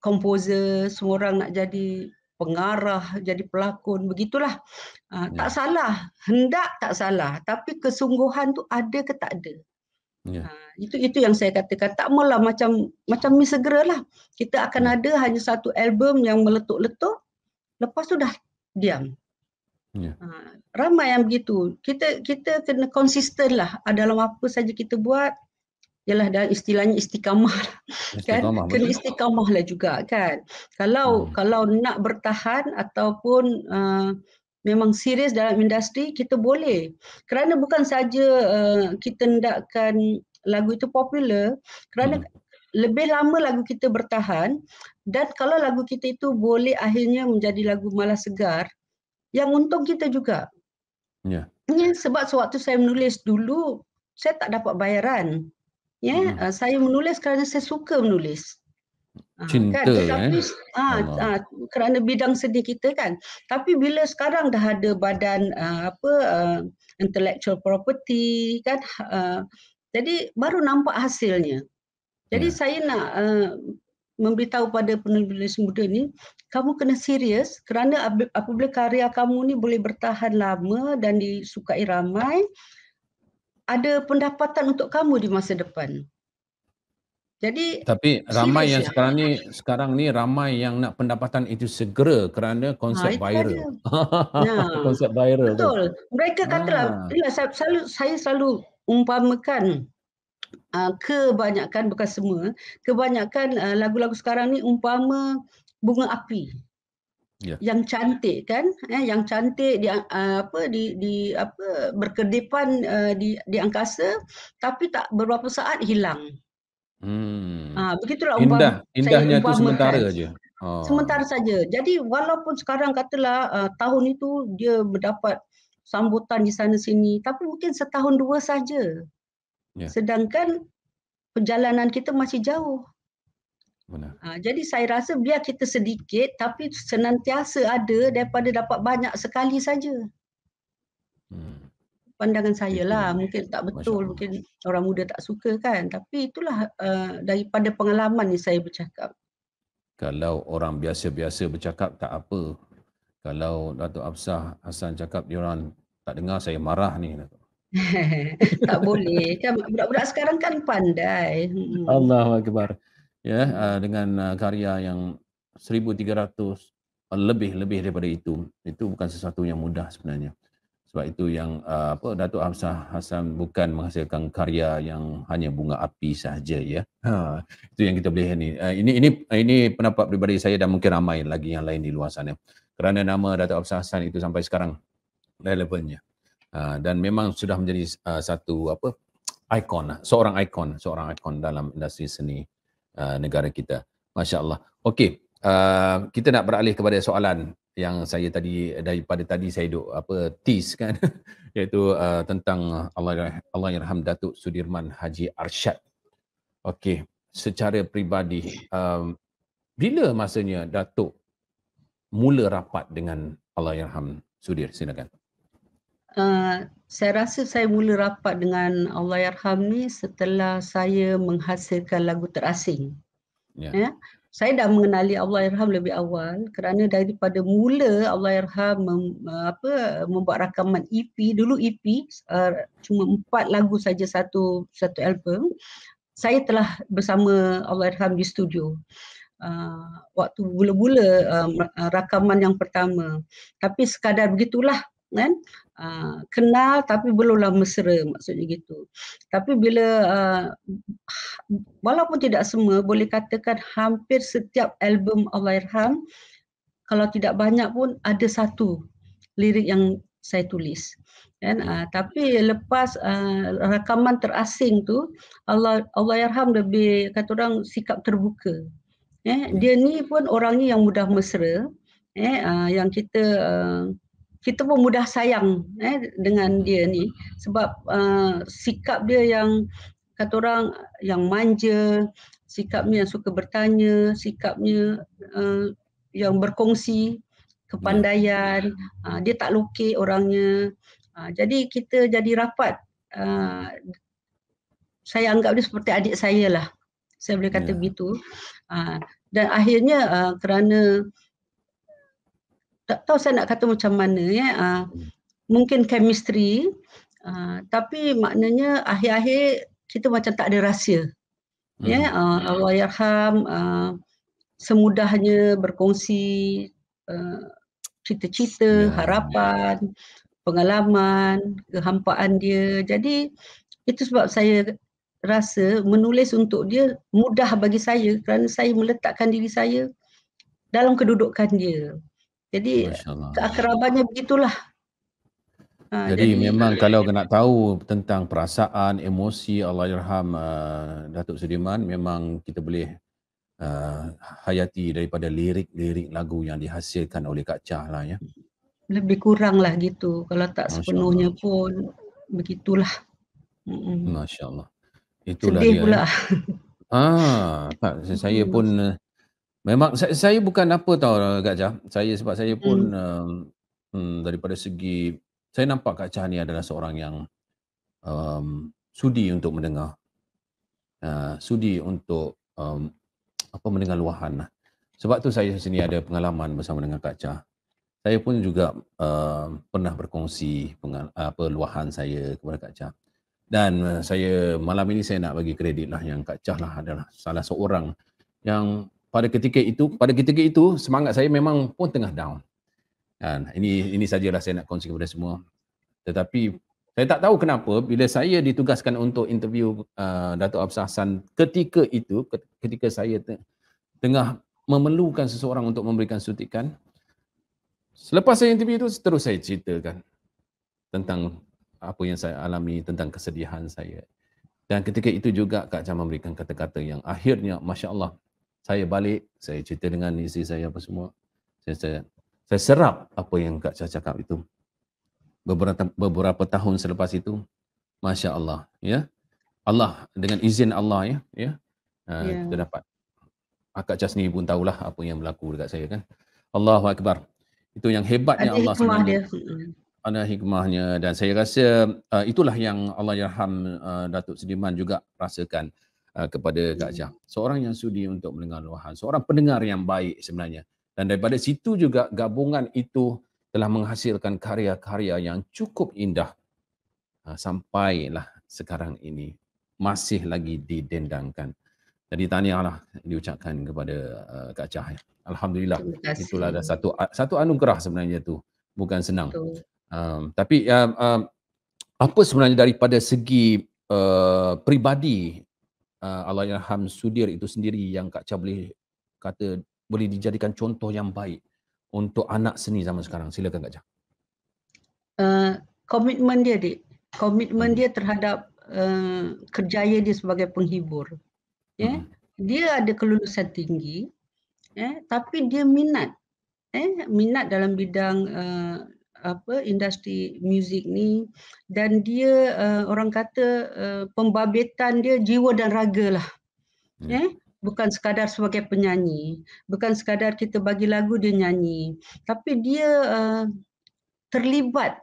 komposer, semua orang nak jadi pengarah, jadi pelakon, begitulah. Uh, yeah. Tak salah, hendak tak salah, tapi kesungguhan tu ada ke tak ada. Yeah. Uh, itu itu yang saya katakan tak maulah macam macam mi segeralah. Kita akan yeah. ada hanya satu album yang meletup-letup lepas tu dah diam. Yeah. Ha, ramai yang begitu. Kita kita kena konsisten lah dalam apa saja kita buat. Yalah dalam istilahnya istiqamah lah. Kan? Kena istiqamah lah juga kan. Kalau hmm. kalau nak bertahan ataupun uh, memang serius dalam industri kita boleh. Kerana bukan saja uh, kita hendakkan lagu itu popular kerana hmm. lebih lama lagu kita bertahan dan kalau lagu kita itu boleh akhirnya menjadi lagu malas segar yang untung kita juga. Ya. Yeah. sebab sewaktu saya menulis dulu saya tak dapat bayaran. Ya, yeah, hmm. uh, saya menulis kerana saya suka menulis. Ah, Cinta kan? Tetapi, eh. Ah, ah, kerana bidang sedih kita kan. Tapi bila sekarang dah ada badan uh, apa uh, intellectual property kan uh, jadi baru nampak hasilnya. Jadi yeah. saya nak uh, memberitahu pada penulis muda ni kamu kena serius kerana apabila karya kamu ni boleh bertahan lama dan disukai ramai ada pendapatan untuk kamu di masa depan. Jadi tapi ramai yang ya. sekarang ni sekarang ni ramai yang nak pendapatan itu segera kerana konsep ha, viral. Nah, konsep viral. Betul. Tu. Mereka katalah, ha. saya selalu saya selalu umpamakan uh, kebanyakan bukan semua kebanyakan uh, lagu-lagu sekarang ni umpama bunga api yeah. yang cantik kan eh yang cantik di uh, apa di di apa berkedepan uh, di di angkasa tapi tak beberapa saat hilang hmm uh, begitulah umpama indah indahnya itu sementara aja oh. sementara saja jadi walaupun sekarang katalah uh, tahun itu dia mendapat sambutan di sana sini tapi mungkin setahun dua saja Yeah. Sedangkan perjalanan kita masih jauh. Benar. Ha, jadi saya rasa biar kita sedikit tapi senantiasa ada daripada dapat banyak sekali saja. Hmm. Pandangan saya lah mungkin tak betul mungkin orang muda tak suka kan tapi itulah uh, daripada pengalaman ni saya bercakap. Kalau orang biasa-biasa bercakap tak apa. Kalau Datuk Absah Hassan cakap dia orang tak dengar saya marah ni Datuk. tak boleh kan budak-budak sekarang kan pandai. Hmm. Allahu akbar. Ya, uh, dengan uh, karya yang 1300 lebih lebih daripada itu, itu bukan sesuatu yang mudah sebenarnya. Sebab itu yang uh, apa Datuk Hamzah Hasan bukan menghasilkan karya yang hanya bunga api sahaja ya. Ha, itu yang kita boleh ni. Uh, ini ini ini pendapat pribadi saya dan mungkin ramai lagi yang lain di luar sana. Kerana nama Datuk Hamzah Hasan itu sampai sekarang relevannya. Ah, dan memang sudah menjadi uh, satu apa ikon lah, seorang ikon seorang ikon dalam industri seni uh, negara kita. masya-Allah. Okey uh, kita nak beralih kepada soalan yang saya tadi daripada tadi saya duk apa tease kan? Iaitu uh, tentang Allah Allah yarham Datuk Sudirman Haji Arsyad okey secara peribadi um, bila masanya Datuk mula rapat dengan Allah yarham Sudir? Silakan uh, saya rasa saya mula rapat dengan Allah Yarham ni setelah saya menghasilkan lagu terasing. Ya. Ya. Saya dah mengenali Allah Yarham lebih awal kerana daripada mula Allah Yarham mem, apa membuat rakaman EP dulu EP uh, cuma empat lagu saja satu satu album saya telah bersama Allah Yarham di studio uh, waktu mula-mula uh, rakaman yang pertama tapi sekadar begitulah kan? Uh, kenal tapi belumlah mesra maksudnya gitu. Tapi bila uh, walaupun tidak semua boleh katakan hampir setiap album Allahyarham kalau tidak banyak pun ada satu lirik yang saya tulis kan? Uh, tapi lepas uh, rakaman terasing tu Allah Allahyarham lebih kata orang sikap terbuka eh? Dia ni pun orangnya yang mudah mesra eh? Uh, yang kita uh, kita pun mudah sayang eh, dengan dia ni sebab uh, sikap dia yang kata orang yang manja, sikapnya yang suka bertanya, sikapnya uh, yang berkongsi kepandaian, uh, dia tak lokek orangnya. Uh, jadi kita jadi rapat. Uh, saya anggap dia seperti adik saya lah. Saya boleh kata yeah. begitu. Uh, dan akhirnya uh, kerana tak tahu saya nak kata macam mana ya. Uh, mungkin chemistry uh, tapi maknanya akhir-akhir kita macam tak ada rahsia hmm. ya. Uh, Allah yarham uh, semudahnya berkongsi uh, cita-cita yeah. harapan pengalaman kehampaan dia. Jadi itu sebab saya rasa menulis untuk dia mudah bagi saya kerana saya meletakkan diri saya dalam kedudukan dia jadi keakrabannya begitulah. Ha, jadi, jadi memang kalau nak tahu tentang perasaan, emosi Allahyarham uh, Datuk Sudiman memang kita boleh uh, hayati daripada lirik-lirik lagu yang dihasilkan oleh Kak Chah lah ya. Lebih kurang lah gitu. Kalau tak Masya sepenuhnya Allah. pun begitulah. Masya Allah. Itulah Sedih dia. pula. Ah, tak, saya pun uh, Memang saya, saya bukan apa tahu Kak Jah. Saya sebab saya pun hmm. um, daripada segi saya nampak Kak Jah ni adalah seorang yang um, sudi untuk mendengar. Uh, sudi untuk um, apa mendengar luahan lah. Sebab tu saya sini ada pengalaman bersama dengan Kak Jah. Saya pun juga uh, pernah berkongsi pengal- apa luahan saya kepada Kak Jah. Dan uh, saya malam ini saya nak bagi kredit lah yang Kak Jah lah adalah salah seorang yang pada ketika itu pada ketika itu semangat saya memang pun tengah down. Dan ini ini sajalah saya nak kongsi kepada semua. Tetapi saya tak tahu kenapa bila saya ditugaskan untuk interview uh, Datuk Absah Hassan ketika itu ketika saya te- tengah memerlukan seseorang untuk memberikan suntikan selepas saya interview itu terus saya ceritakan tentang apa yang saya alami tentang kesedihan saya dan ketika itu juga Kak Jam memberikan kata-kata yang akhirnya Masya Allah saya balik, saya cerita dengan isteri saya apa semua. Saya, saya, saya serap apa yang Kak Cah cakap itu. Beberapa, beberapa tahun selepas itu, Masya Allah. Ya? Allah, dengan izin Allah, ya, ya, uh, yeah. kita dapat. Kak Cah sendiri pun tahulah apa yang berlaku dekat saya. kan. Allahu Akbar. Itu yang hebatnya Ada Allah sebenarnya. Ada hikmahnya dan saya rasa uh, itulah yang Allah Yarham uh, Datuk Sediman juga rasakan. Uh, kepada Kak Jah. Seorang yang sudi untuk mendengar luahan. Seorang pendengar yang baik sebenarnya. Dan daripada situ juga gabungan itu telah menghasilkan karya-karya yang cukup indah. Uh, sampailah sekarang ini masih lagi didendangkan. Jadi tahniahlah diucapkan kepada uh, Kak Jah. Alhamdulillah. Itulah ada satu satu anugerah sebenarnya tu. Bukan senang. Um, tapi uh, uh, apa sebenarnya daripada segi uh, pribadi uh, Allahyarham Sudir itu sendiri yang Kak Cha boleh kata boleh dijadikan contoh yang baik untuk anak seni zaman sekarang. Silakan Kak Cha. Uh, komitmen dia, Dik. Komitmen hmm. dia terhadap uh, kerjaya dia sebagai penghibur. Ya. Yeah? Hmm. Dia ada kelulusan tinggi, eh, tapi dia minat. Eh, minat dalam bidang uh, apa industri muzik ni dan dia uh, orang kata uh, pembabitan dia jiwa dan raga lah. Hmm. Eh bukan sekadar sebagai penyanyi, bukan sekadar kita bagi lagu dia nyanyi, tapi dia uh, terlibat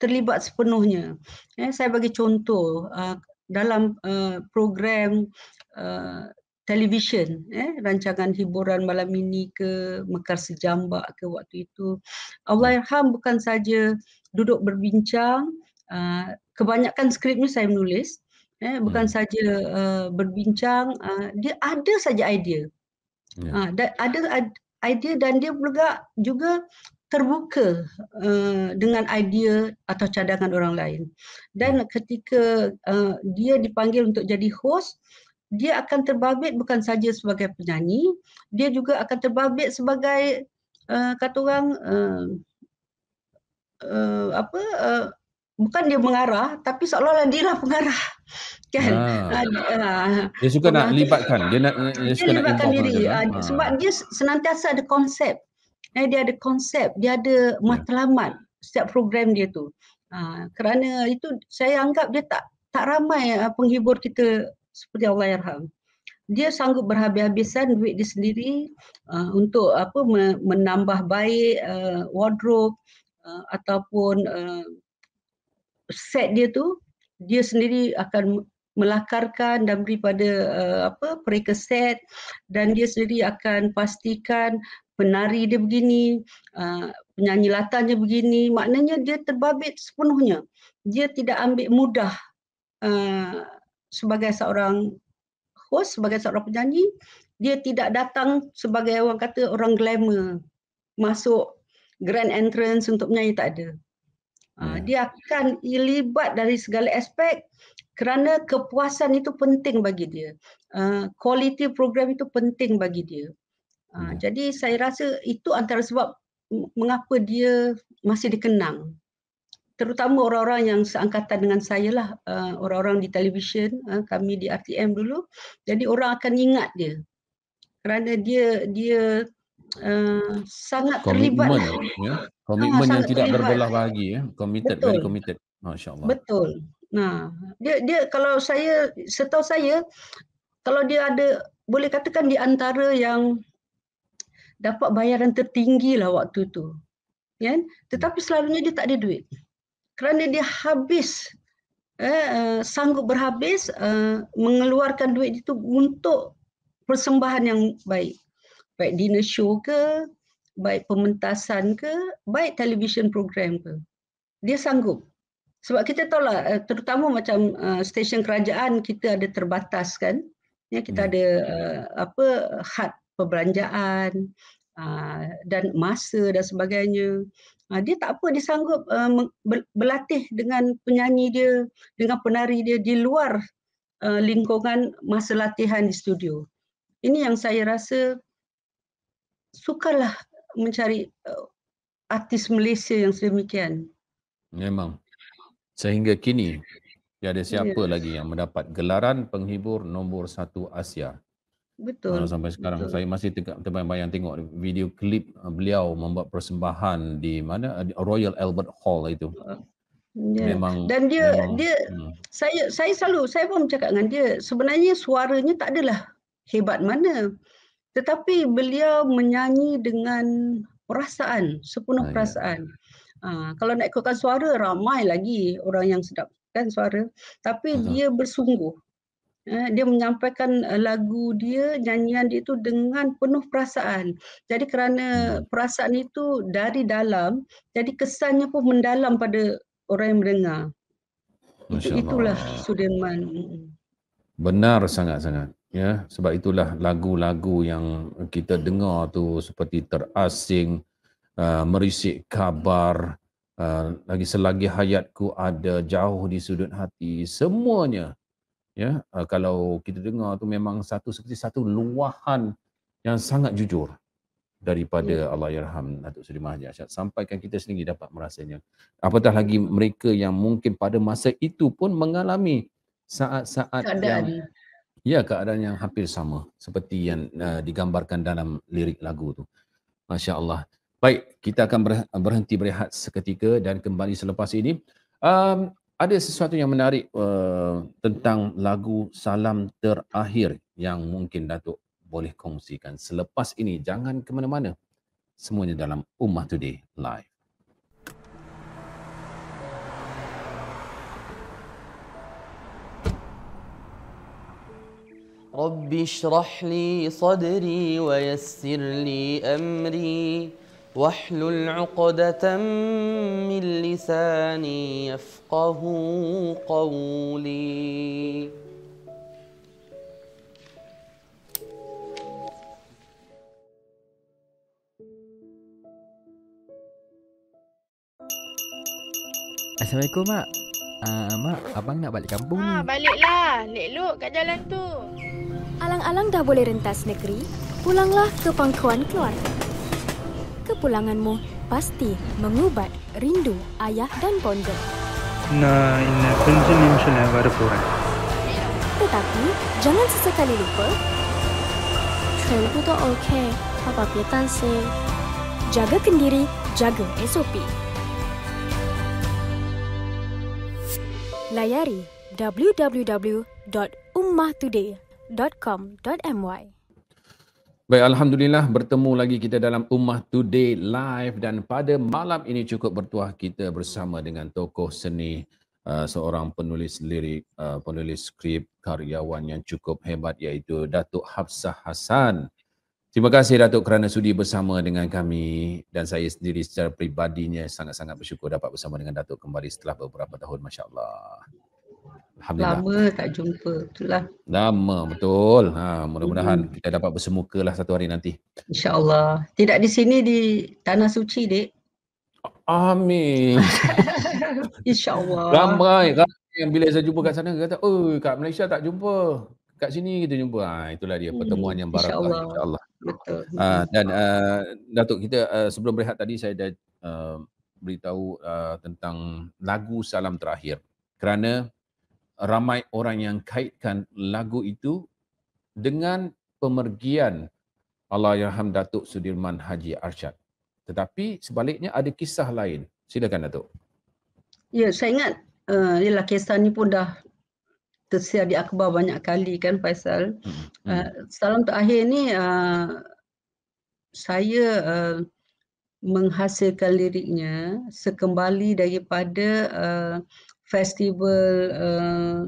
terlibat sepenuhnya. Eh, saya bagi contoh uh, dalam uh, program uh, televisyen, eh, rancangan hiburan malam ini ke Mekar Sejambak ke waktu itu. Allahyarham bukan saja duduk berbincang, uh, kebanyakan skripnya saya menulis, eh, bukan hmm. saja uh, berbincang, uh, dia ada saja idea. Yeah. Uh, da- ada idea dan dia juga juga terbuka uh, dengan idea atau cadangan orang lain. Dan ketika uh, dia dipanggil untuk jadi host, dia akan terbabit bukan saja sebagai penyanyi, dia juga akan terbabit sebagai uh, kata orang uh, uh, apa uh, bukan dia mengarah tapi seolah-olah dia lah pengarah kan? Ah. uh, dia suka nak libatkan dia nak dia, dia libatkan diri. uh, sebab dia senantiasa ada konsep. Eh, dia ada konsep dia ada ya. matlamat setiap program dia tu. Uh, kerana itu saya anggap dia tak tak ramai uh, penghibur kita seperti Allah yarham. Dia sanggup berhabis-habisan duit dia sendiri uh, untuk apa menambah baik uh, wardrobe uh, ataupun uh, set dia tu dia sendiri akan melakarkan dan beri pada uh, apa pereka set dan dia sendiri akan pastikan penari dia begini uh, penyanyi latarnya begini maknanya dia terbabit sepenuhnya dia tidak ambil mudah uh, sebagai seorang host, sebagai seorang penyanyi, dia tidak datang sebagai orang kata orang glamour masuk grand entrance untuk menyanyi tak ada. Uh, dia akan libat dari segala aspek kerana kepuasan itu penting bagi dia. Uh, quality program itu penting bagi dia. Uh, hmm. Jadi saya rasa itu antara sebab mengapa dia masih dikenang terutama orang-orang yang seangkatan dengan saya lah, uh, orang-orang di televisyen, uh, kami di RTM dulu. Jadi orang akan ingat dia. Kerana dia dia uh, sangat Komitmen, terlibat. Ya? Komitmen ha, yang tidak terlibat. berbelah bagi. Ya? Committed, Betul. very committed. Masya Allah. Betul. Nah, dia dia kalau saya setahu saya kalau dia ada boleh katakan di antara yang dapat bayaran tertinggi lah waktu tu. Ya? Tetapi selalunya dia tak ada duit kerana dia habis eh, uh, sanggup berhabis uh, mengeluarkan duit itu untuk persembahan yang baik. Baik dinner show ke baik pementasan ke baik television program ke. Dia sanggup. Sebab kita tahu lah uh, terutama macam uh, stesen kerajaan kita ada terbatas kan. Ya kita hmm. ada uh, apa had perbelanjaan uh, dan masa dan sebagainya Ha, dia tak apa, dia sanggup uh, berlatih dengan penyanyi dia, dengan penari dia di luar uh, lingkungan masa latihan di studio. Ini yang saya rasa sukalah mencari uh, artis Malaysia yang sedemikian. Memang. Sehingga kini, tiada siapa yeah. lagi yang mendapat gelaran penghibur nombor satu Asia. Betul. sampai sekarang Betul. saya masih terbayang-bayang tengok video klip uh, beliau membuat persembahan di mana di Royal Albert Hall itu. Yeah. Memang dan dia memang, dia hmm. saya saya selalu saya pun bercakap dengan dia sebenarnya suaranya tak adalah hebat mana tetapi beliau menyanyi dengan perasaan sepenuh ah, ya. perasaan. Ya. Ha, kalau nak ikutkan suara ramai lagi orang yang sedap kan suara tapi Betul. dia bersungguh dia menyampaikan eh, lagu dia, nyanyian dia itu dengan penuh perasaan. Jadi kerana hmm. perasaan itu dari dalam, jadi kesannya pun mendalam pada orang yang mendengar. Itu, itulah Sudirman. Benar sangat-sangat. Ya, sebab itulah lagu-lagu yang kita dengar tu seperti terasing, uh, merisik kabar, uh, lagi selagi hayatku ada jauh di sudut hati, semuanya ya uh, kalau kita dengar tu memang satu seperti satu luahan yang sangat jujur daripada ya. Allah yarham Datuk Seri Mahathir Asyad sampaikan kita sendiri dapat merasanya. Apatah lagi mereka yang mungkin pada masa itu pun mengalami saat-saat yang ya keadaan yang hampir sama seperti yang uh, digambarkan dalam lirik lagu tu. masya-Allah. Baik kita akan berhenti berehat seketika dan kembali selepas ini. Um, ada sesuatu yang menarik uh, tentang lagu salam terakhir yang mungkin Datuk boleh kongsikan. Selepas ini jangan ke mana-mana. Semuanya dalam Ummah Today live. رب اشرح لي صدري ويسر لي أمري واحلل عقدة من لساني يفقه قولي Assalamualaikum mak. Ah mak, abang nak balik kampung Ha, ni. baliklah. Lek Luk kat jalan tu. Alang-alang dah boleh rentas negeri, pulanglah ke pangkuan keluarga. Kepulanganmu pasti mengubat rindu ayah dan bonda. Nah, ini kunci ni macam ni ada. Tetapi, jangan sesekali lupa. Trail pun tak okay Apa pihak tansi. Jaga kendiri, jaga SOP. Layari www.ummahtoday.com.my Baik, Alhamdulillah bertemu lagi kita dalam Ummah Today Live dan pada malam ini cukup bertuah kita bersama dengan tokoh seni, uh, seorang penulis lirik, uh, penulis skrip, karyawan yang cukup hebat iaitu Datuk Hafsah Hassan. Terima kasih Datuk kerana sudi bersama dengan kami dan saya sendiri secara peribadinya sangat-sangat bersyukur dapat bersama dengan Datuk kembali setelah beberapa tahun Masya Allah. Alhamdulillah. Lama tak jumpa. Itulah. Lama betul. Ha, mudah-mudahan kita dapat bersemuka lah satu hari nanti. InsyaAllah. Tidak di sini di Tanah Suci, Dek. Amin. InsyaAllah. Ramai ramai yang bila saya jumpa kat sana kata, "Oh, kat Malaysia tak jumpa. Kat sini kita jumpa." Ha, itulah dia pertemuan yang barakah InsyaAllah. insya-Allah. Betul. Uh, dan uh, Datuk kita uh, sebelum berehat tadi saya dah uh, beritahu uh, tentang lagu Salam Terakhir kerana ramai orang yang kaitkan lagu itu dengan pemergian Allahyarham Datuk Sudirman Haji Arsyad. Tetapi sebaliknya ada kisah lain. Silakan Datuk. Ya, saya ingat uh, ialah kisah ni pun dah tersiar di akhbar banyak kali kan Faisal. Hmm. Uh, salam terakhir ni uh, saya uh, menghasilkan liriknya sekembali daripada uh, festival uh,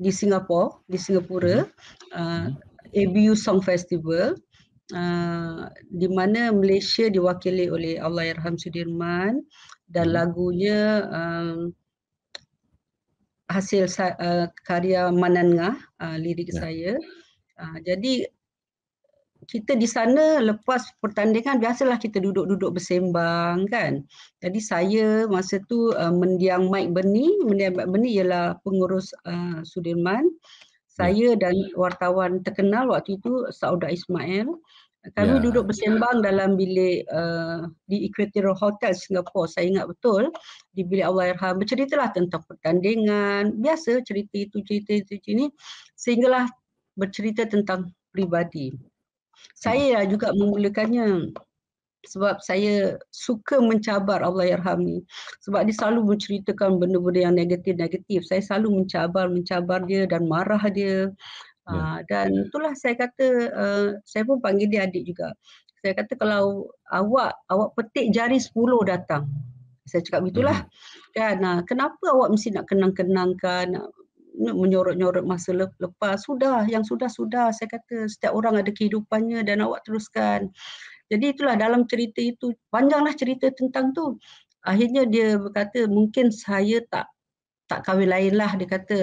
di Singapura, di Singapura, uh, ABU Song Festival uh, di mana Malaysia diwakili oleh Allahyarham Sudirman dan lagunya um, hasil sa- uh, karya Manan Ngah, uh, lirik Ya. saya. Uh, jadi kita di sana lepas pertandingan biasalah kita duduk-duduk bersembang kan. Jadi saya masa tu uh, mendiang Mike Berni, mendiang Mike Berni ialah pengurus uh, Sudirman. Saya dan wartawan terkenal waktu itu Sauda Ismail. Kami Ya. duduk bersembang dalam bilik uh, di Equatorial Hotel Singapura. Saya ingat betul di bilik Allahyarham berceritalah tentang pertandingan. Biasa cerita itu cerita itu ini sehinggalah bercerita tentang pribadi. Saya juga memulakannya sebab saya suka mencabar Allahyarham ni. Sebab dia selalu menceritakan benda-benda yang negatif-negatif. Saya selalu mencabar, mencabar dia dan marah dia. Ya. Uh, dan itulah saya kata, uh, saya pun panggil dia adik juga. Saya kata kalau awak awak petik jari 10 datang. Saya cakap begitulah. Kan, uh, kenapa awak mesti nak kenang-kenangkan, nak menyorot-nyorot masa lep- lepas. Sudah, yang sudah-sudah. Saya kata setiap orang ada kehidupannya dan awak teruskan. Jadi itulah dalam cerita itu, panjanglah cerita tentang tu. Akhirnya dia berkata mungkin saya tak tak kahwin lain lah dia kata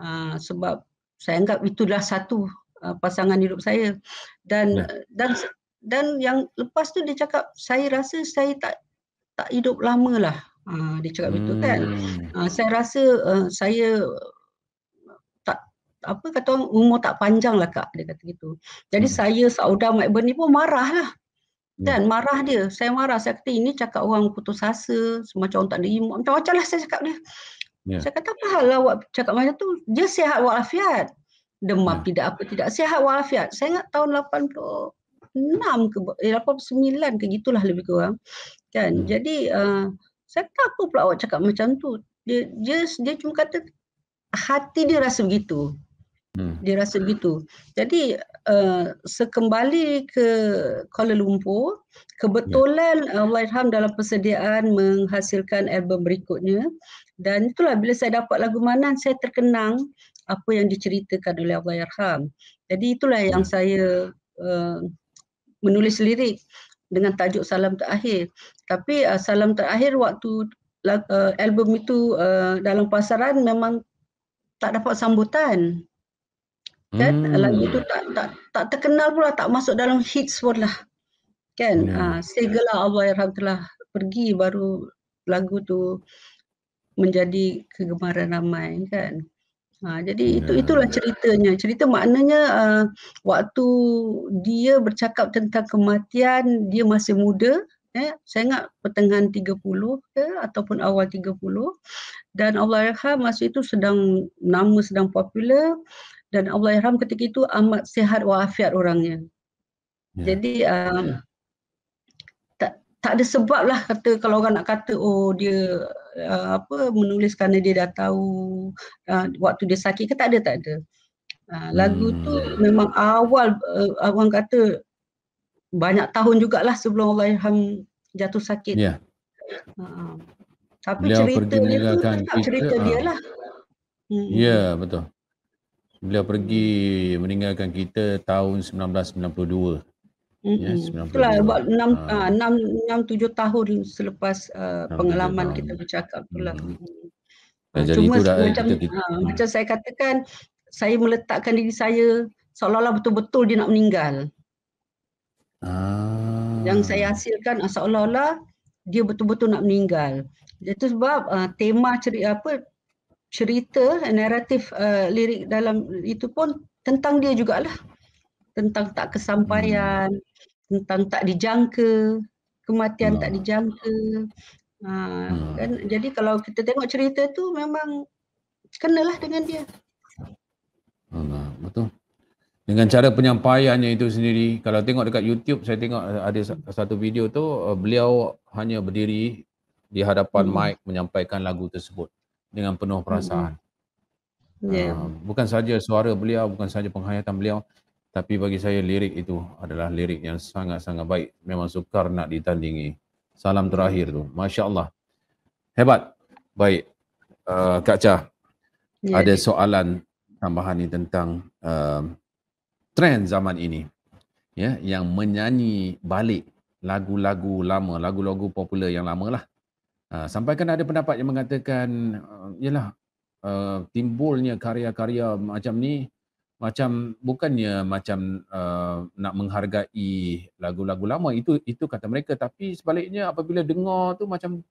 uh, sebab saya anggap itulah satu uh, pasangan hidup saya dan Ya. dan dan yang lepas tu dia cakap saya rasa saya tak tak hidup lama lah uh, dia cakap kan Hmm. uh, saya rasa uh, saya apa kata orang umur tak panjang lah kak dia kata gitu. Jadi Hmm. saya Sauda Mike Berni pun marah lah. Dan marah dia. Saya marah. Saya kata ini cakap orang putus asa semacam orang tak ada iman macam-macam lah saya cakap dia. Ya. saya kata apa hal lah awak cakap macam tu? Dia sihat walafiat. Demam Ya. tidak apa tidak sihat walafiat. Saya ingat tahun 86 ke eh, 89 ke gitulah lebih kurang. Kan Hmm. jadi uh, saya kata apa pula awak cakap macam tu? Dia dia dia cuma kata hati dia rasa begitu Hmm. dia rasa begitu. Jadi uh, sekembali ke Kuala Lumpur, kebetulan uh, Allahyarham dalam persediaan menghasilkan album berikutnya dan itulah bila saya dapat lagu Manan saya terkenang apa yang diceritakan oleh Allahyarham. Jadi itulah yang Ya. saya uh, menulis lirik dengan tajuk Salam Terakhir. Tapi uh, Salam Terakhir waktu uh, album itu uh, dalam pasaran memang tak dapat sambutan. Kan Hmm. lagu tu tak tak tak terkenal pula, tak masuk dalam hits pun lah. Kan Ya. uh, segelah Allahyarham telah pergi baru lagu tu menjadi kegemaran ramai kan. Ha, jadi itu Ya. itulah ceritanya. Cerita maknanya uh, waktu dia bercakap tentang kematian dia masih muda eh saya ingat pertengahan 30 ke ataupun awal 30 dan Allahyarham masa itu sedang nama sedang popular dan Allahyarham ketika itu amat sihat walafiat orangnya. Ya. Jadi um, tak tak ada sebab lah kata kalau orang nak kata oh dia uh, apa menulis kerana dia dah tahu uh, waktu dia sakit ke tak ada tak ada. Uh, lagu tu Hmm. memang awal uh, orang kata banyak tahun jugalah sebelum Allahyarham jatuh sakit. Ya. Uh, tapi Beliau cerita dia tu tetap kita, cerita dia ah. lah. Hmm. Ya, betul. Beliau pergi meninggalkan kita tahun 1992. Ya, Mm-mm. 92. Itulah buat enam Ah. ah, enam enam tujuh tahun selepas uh, pengalaman tahun. kita bercakap tu lah. Hmm. Mm. Dan Ah, jadi Cuma itu dah macam kita, kita ah, macam saya katakan saya meletakkan diri saya seolah-olah betul-betul dia nak meninggal. ah. Yang saya hasilkan ah, seolah-olah dia betul-betul nak meninggal. Itu sebab uh, tema cerita apa cerita naratif uh, lirik dalam itu pun tentang dia jugalah. Tentang tak kesampaian, tentang tak dijangka, kematian tak Allah. dijangka. Ha, Hmm. kan jadi kalau kita tengok cerita tu memang kenalah dengan dia. Allah, betul. Dengan cara penyampaiannya itu sendiri, kalau tengok dekat YouTube, saya tengok ada sa- satu video tu, uh, beliau hanya berdiri di hadapan Hmm. mic menyampaikan lagu tersebut dengan penuh perasaan. Ya. Uh, bukan saja suara beliau, bukan saja penghayatan beliau, tapi bagi saya lirik itu adalah lirik yang sangat-sangat baik. Memang sukar nak ditandingi. Salam terakhir tu. Masya Allah. Hebat. Baik. Uh, Kak Chah, Ya, ada soalan tambahan ni tentang um, trend zaman ini ya yang menyanyi balik lagu-lagu lama, lagu-lagu popular yang lama lah. Uh, sampai kan ada pendapat yang mengatakan uh, yalah uh, timbulnya karya-karya macam ni macam bukannya macam uh, nak menghargai lagu-lagu lama itu itu kata mereka tapi sebaliknya apabila dengar tu macam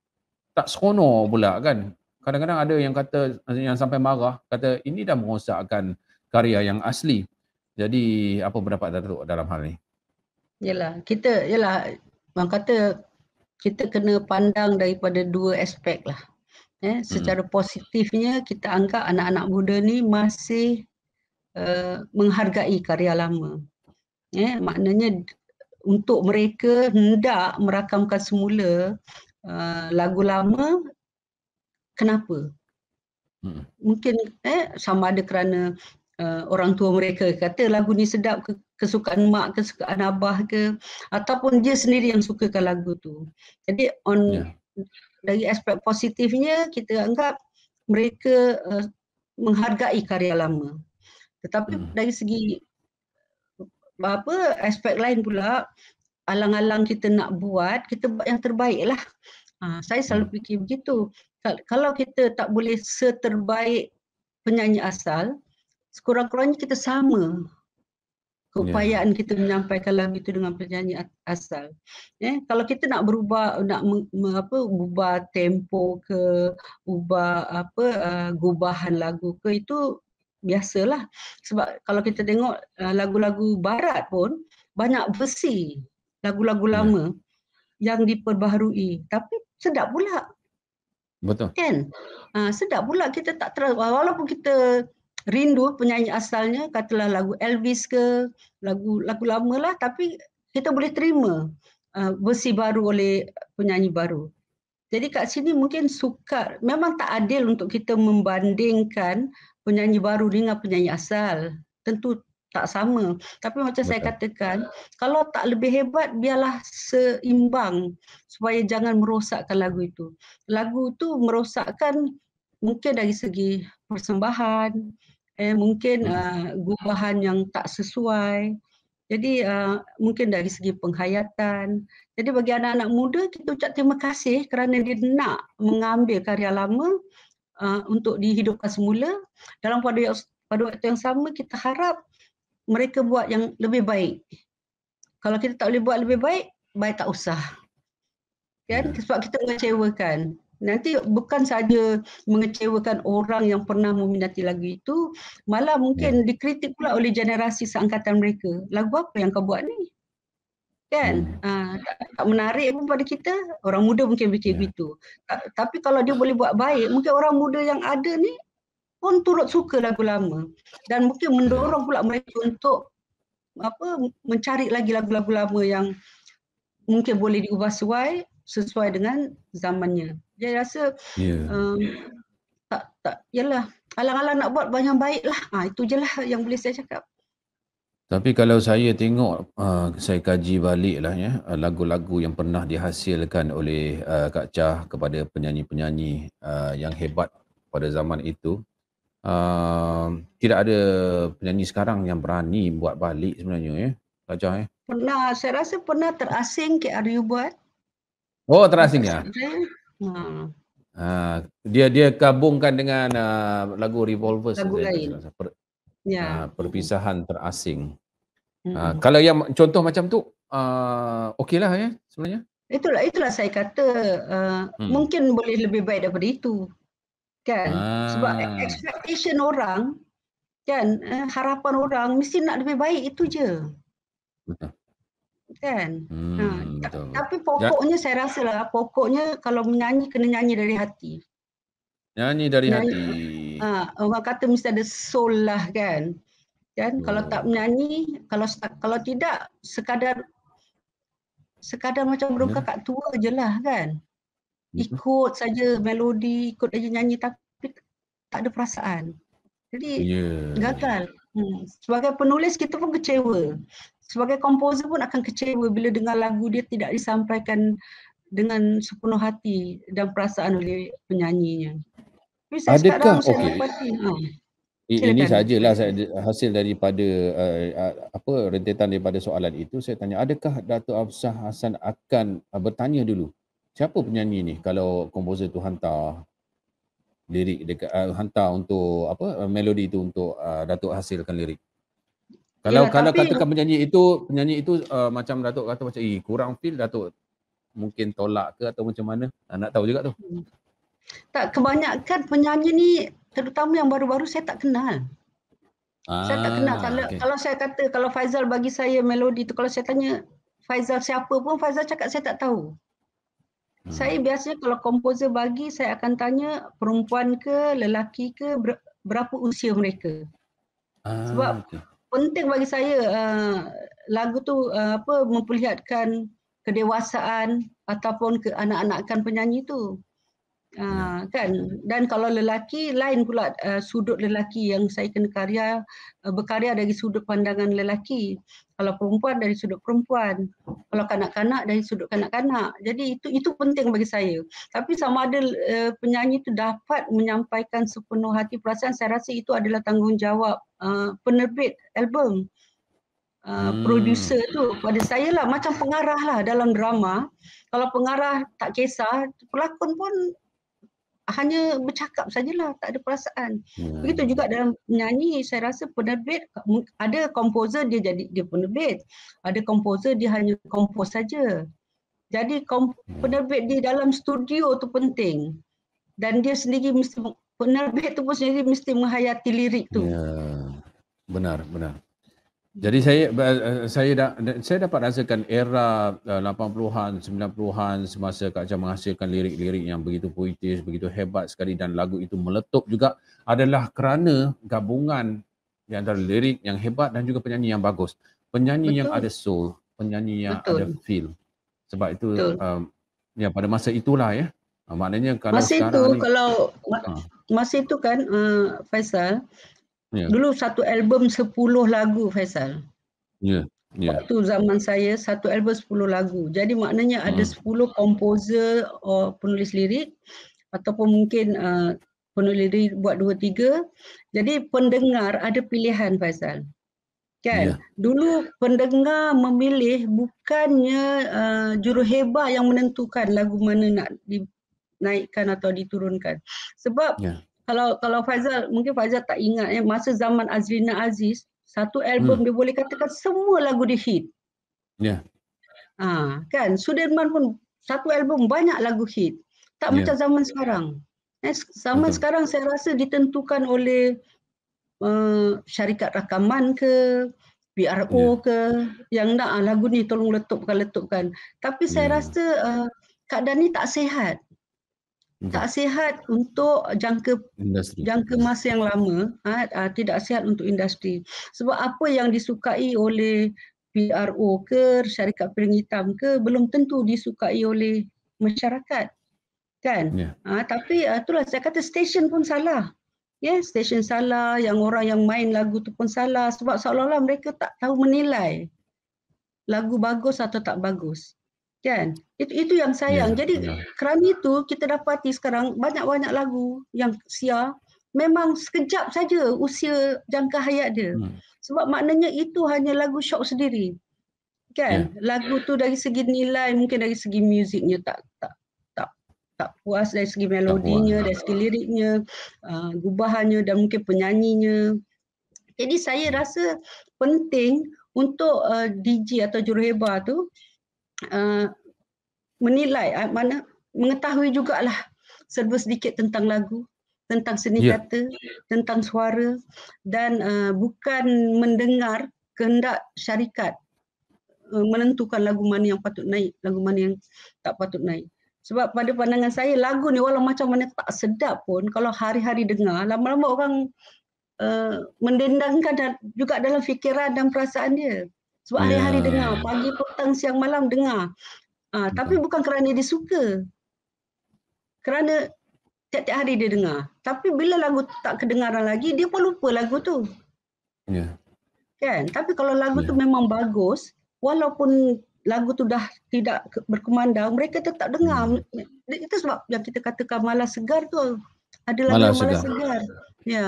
tak seronok pula kan kadang-kadang ada yang kata yang sampai marah kata ini dah merosakkan karya yang asli. Jadi apa pendapat Datuk dalam hal ni? Yalah, kita yalah orang kata kita kena pandang daripada dua aspek lah. Eh, secara positifnya kita anggap anak-anak muda ni masih uh, menghargai karya lama. Eh, maknanya untuk mereka hendak merakamkan semula uh, lagu lama kenapa? Hmm. Mungkin eh sama ada kerana uh, orang tua mereka kata lagu ni sedap ke, kesukaan mak kesukaan abah ke ataupun dia sendiri yang sukakan lagu tu. Jadi on Ya. dari aspek positifnya kita anggap mereka uh, menghargai karya lama. Tetapi Hmm. dari segi apa aspek lain pula alang-alang kita nak buat kita buat yang terbaik lah. Ha, saya selalu fikir begitu. Kal- Kalau kita tak boleh seterbaik penyanyi asal, sekurang-kurangnya kita sama keupayaan kita menyampaikan lagu itu dengan penyanyi asal. Eh, kalau kita nak berubah, nak meng, me- apa, ubah tempo ke, ubah apa, uh, gubahan lagu ke itu biasalah. Sebab kalau kita tengok uh, lagu-lagu barat pun banyak versi lagu-lagu Ya. lama yang diperbaharui. Tapi sedap pula Betul. kan uh, sedap pula kita tak ter walaupun kita rindu penyanyi asalnya katalah lagu Elvis ke lagu lagu lama lah tapi kita boleh terima uh, versi baru oleh penyanyi baru. Jadi kat sini mungkin sukar memang tak adil untuk kita membandingkan penyanyi baru dengan penyanyi asal. Tentu tak sama. Tapi macam saya Betul. katakan kalau tak lebih hebat biarlah seimbang supaya jangan merosakkan lagu itu. Lagu tu merosakkan mungkin dari segi persembahan, eh mungkin uh, gubahan yang tak sesuai. Jadi uh, mungkin dari segi penghayatan. Jadi bagi anak-anak muda kita ucap terima kasih kerana dia nak mengambil karya lama uh, untuk dihidupkan semula. Dalam pada pada waktu yang sama kita harap mereka buat yang lebih baik. Kalau kita tak boleh buat lebih baik, baik tak usah. Kan? Ya. Sebab kita mengecewakan. Nanti bukan saja mengecewakan orang yang pernah meminati lagu itu, malah mungkin ya. dikritik pula oleh generasi seangkatan mereka. Lagu apa yang kau buat ni? Kan? Hmm. Ha, tak, menarik pun pada kita. Orang muda mungkin fikir ya. begitu. Tapi kalau dia boleh buat baik, mungkin orang muda yang ada ni pun turut suka lagu lama. Dan mungkin mendorong pula mereka untuk apa mencari lagi lagu-lagu lama yang mungkin boleh diubah sesuai sesuai dengan zamannya. Jadi rasa yeah. um, tak tak yalah alang-alang nak buat banyak baik lah. Ha, itu je lah yang boleh saya cakap. Tapi kalau saya tengok, uh, saya kaji balik lah ya, uh, lagu-lagu yang pernah dihasilkan oleh uh, Kak Chah kepada penyanyi-penyanyi uh, yang hebat pada zaman itu, uh, tidak ada penyanyi sekarang yang berani buat balik sebenarnya ya, Kak Chah ya. Pernah, saya rasa pernah terasing KRU buat. Oh, terasing ya? Hmm. Uh, dia dia gabungkan dengan uh, lagu Revolver lagu lain. Per, ya. Uh, perpisahan terasing. Hmm. Uh, kalau yang contoh macam tu uh, okeylah ya sebenarnya. Itulah itulah saya kata uh, hmm. mungkin boleh lebih baik daripada itu. Kan? Ah. Sebab expectation orang kan uh, harapan orang mesti nak lebih baik itu je. Betul kan hmm, ha, tapi pokoknya ya. saya rasa lah pokoknya kalau menyanyi kena nyanyi dari hati nyanyi dari nyanyi, hati ha, orang kata mesti ada soul lah kan kan oh. kalau tak menyanyi kalau kalau tidak sekadar sekadar macam burung ya. kakak tua je lah kan hmm. ikut saja melodi ikut aja nyanyi tapi tak ada perasaan jadi yeah. gagal hmm. sebagai penulis kita pun kecewa sebagai komposer pun akan kecewa bila dengar lagu dia tidak disampaikan dengan sepenuh hati dan perasaan oleh penyanyinya. Tapi saya Adakah okey? Ha. Ini sajalah hasil daripada uh, apa rentetan daripada soalan itu saya tanya adakah Datuk Afsah Hasan akan uh, bertanya dulu siapa penyanyi ni kalau komposer tu hantar lirik dekat uh, hantar untuk apa uh, melodi itu untuk uh, Datuk hasilkan lirik kalau ya, kalau tapi, katakan penyanyi itu penyanyi itu uh, macam Datuk kata macam eh kurang feel Datuk mungkin tolak ke atau macam mana? Uh, nak tahu juga tu. Hmm. Tak kebanyakan penyanyi ni terutama yang baru-baru saya tak kenal. Ah, saya tak kenal kalau okay. kalau saya kata kalau Faizal bagi saya melodi tu kalau saya tanya Faizal siapa pun Faizal cakap saya tak tahu. Hmm. Saya biasanya kalau komposer bagi saya akan tanya perempuan ke lelaki ke berapa usia mereka. Ah, Sebab okay penting bagi saya uh, lagu tu uh, apa memperlihatkan kedewasaan ataupun ke anak-anakan penyanyi tu. Uh, kan? Dan kalau lelaki lain pula uh, sudut lelaki yang saya kena karya uh, berkarya dari sudut pandangan lelaki kalau perempuan dari sudut perempuan. Kalau kanak-kanak dari sudut kanak-kanak. Jadi itu itu penting bagi saya. Tapi sama ada uh, penyanyi itu dapat menyampaikan sepenuh hati perasaan. Saya rasa itu adalah tanggungjawab uh, penerbit album. Uh, hmm. producer tu. Pada saya lah macam pengarah lah dalam drama. Kalau pengarah tak kisah pelakon pun hanya bercakap sajalah tak ada perasaan. Hmm. begitu juga dalam menyanyi saya rasa penerbit ada komposer dia jadi dia penerbit. Ada komposer dia hanya kompos saja. Jadi kom, hmm. penerbit di dalam studio tu penting. Dan dia sendiri mesti penerbit tu pun sendiri mesti menghayati lirik tu. Ya benar benar jadi saya eh, saya dah saya dapat rasakan era 80-an, eh, 90-an semasa Kak Chan menghasilkan lirik-lirik yang begitu puitis, begitu hebat sekali dan lagu itu meletup juga adalah kerana gabungan di antara lirik yang hebat dan juga penyanyi yang bagus. Penyanyi Betul. yang ada soul, penyanyi yang Betul. ada feel. Sebab itu um, ya pada masa itulah ya. Maknanya kalau masa itu ni, kalau uh, masa itu kan uh, Faisal Yeah. Dulu satu album 10 lagu Faisal. Ya. Yeah. Yeah. Waktu zaman saya satu album 10 lagu. Jadi maknanya hmm. ada 10 komposer or penulis lirik ataupun mungkin uh, penulis lirik buat dua tiga. Jadi pendengar ada pilihan Faisal. Kan? Ya. Dulu pendengar memilih bukannya uh, juruhebah yang menentukan lagu mana nak dinaikkan atau diturunkan. Sebab Ya. Kalau kalau Faizal mungkin Faizal tak ingat eh masa zaman Azrina Aziz satu album Hmm. dia boleh katakan semua lagu dia hit. Ya. Ha, kan Sudirman pun satu album banyak lagu hit. Tak Ya. macam zaman sekarang. Eh, zaman Betul. sekarang saya rasa ditentukan oleh uh, syarikat rakaman ke, PRO Ya. ke yang nak ah, lagu ni tolong letupkan letupkan. Tapi saya Ya. rasa uh, keadaan ni tak sihat. Tak sihat untuk jangka Industri. jangka masa yang lama ha, uh, tidak sihat untuk industri. Sebab apa yang disukai oleh PRO ke syarikat piring hitam ke belum tentu disukai oleh masyarakat. Kan? Ya. Ha, tapi uh, itulah saya kata stesen pun salah. Ya, yeah, stesen salah, yang orang yang main lagu tu pun salah sebab seolah-olah mereka tak tahu menilai lagu bagus atau tak bagus. Kan? Itu itu yang sayang. Ya, Jadi benar. kerana itu kita dapati sekarang banyak-banyak lagu yang sia memang sekejap saja usia jangka hayat dia. Hmm. Sebab maknanya itu hanya lagu syok sendiri. Kan? Lagu tu dari segi nilai mungkin dari segi muziknya tak tak tak tak puas dari segi melodinya, dari segi liriknya, uh, gubahannya dan mungkin penyanyinya. Jadi saya rasa penting untuk uh, DJ atau juruhebah tu uh, menilai uh, mana mengetahui jugalah serba sedikit tentang lagu, tentang seni Ya. kata, tentang suara dan uh, bukan mendengar kehendak syarikat uh, menentukan lagu mana yang patut naik, lagu mana yang tak patut naik. Sebab pada pandangan saya lagu ni walau macam mana tak sedap pun kalau hari-hari dengar lama-lama orang uh, mendendangkan dan juga dalam fikiran dan perasaan dia. Sebab Ya. hari-hari dengar, pagi, petang, siang, malam dengar. Ah, tapi bukan kerana dia suka. Kerana tiap-tiap hari dia dengar. Tapi bila lagu tak kedengaran lagi, dia pun lupa lagu tu. Ya. Kan? Tapi kalau lagu Ya. tu memang bagus, walaupun lagu tu dah tidak berkumandang, mereka tetap dengar. Hmm. Itu sebab yang kita katakan malas segar tu. Ada lagu Malas malas segar. segar. Ya. Ya,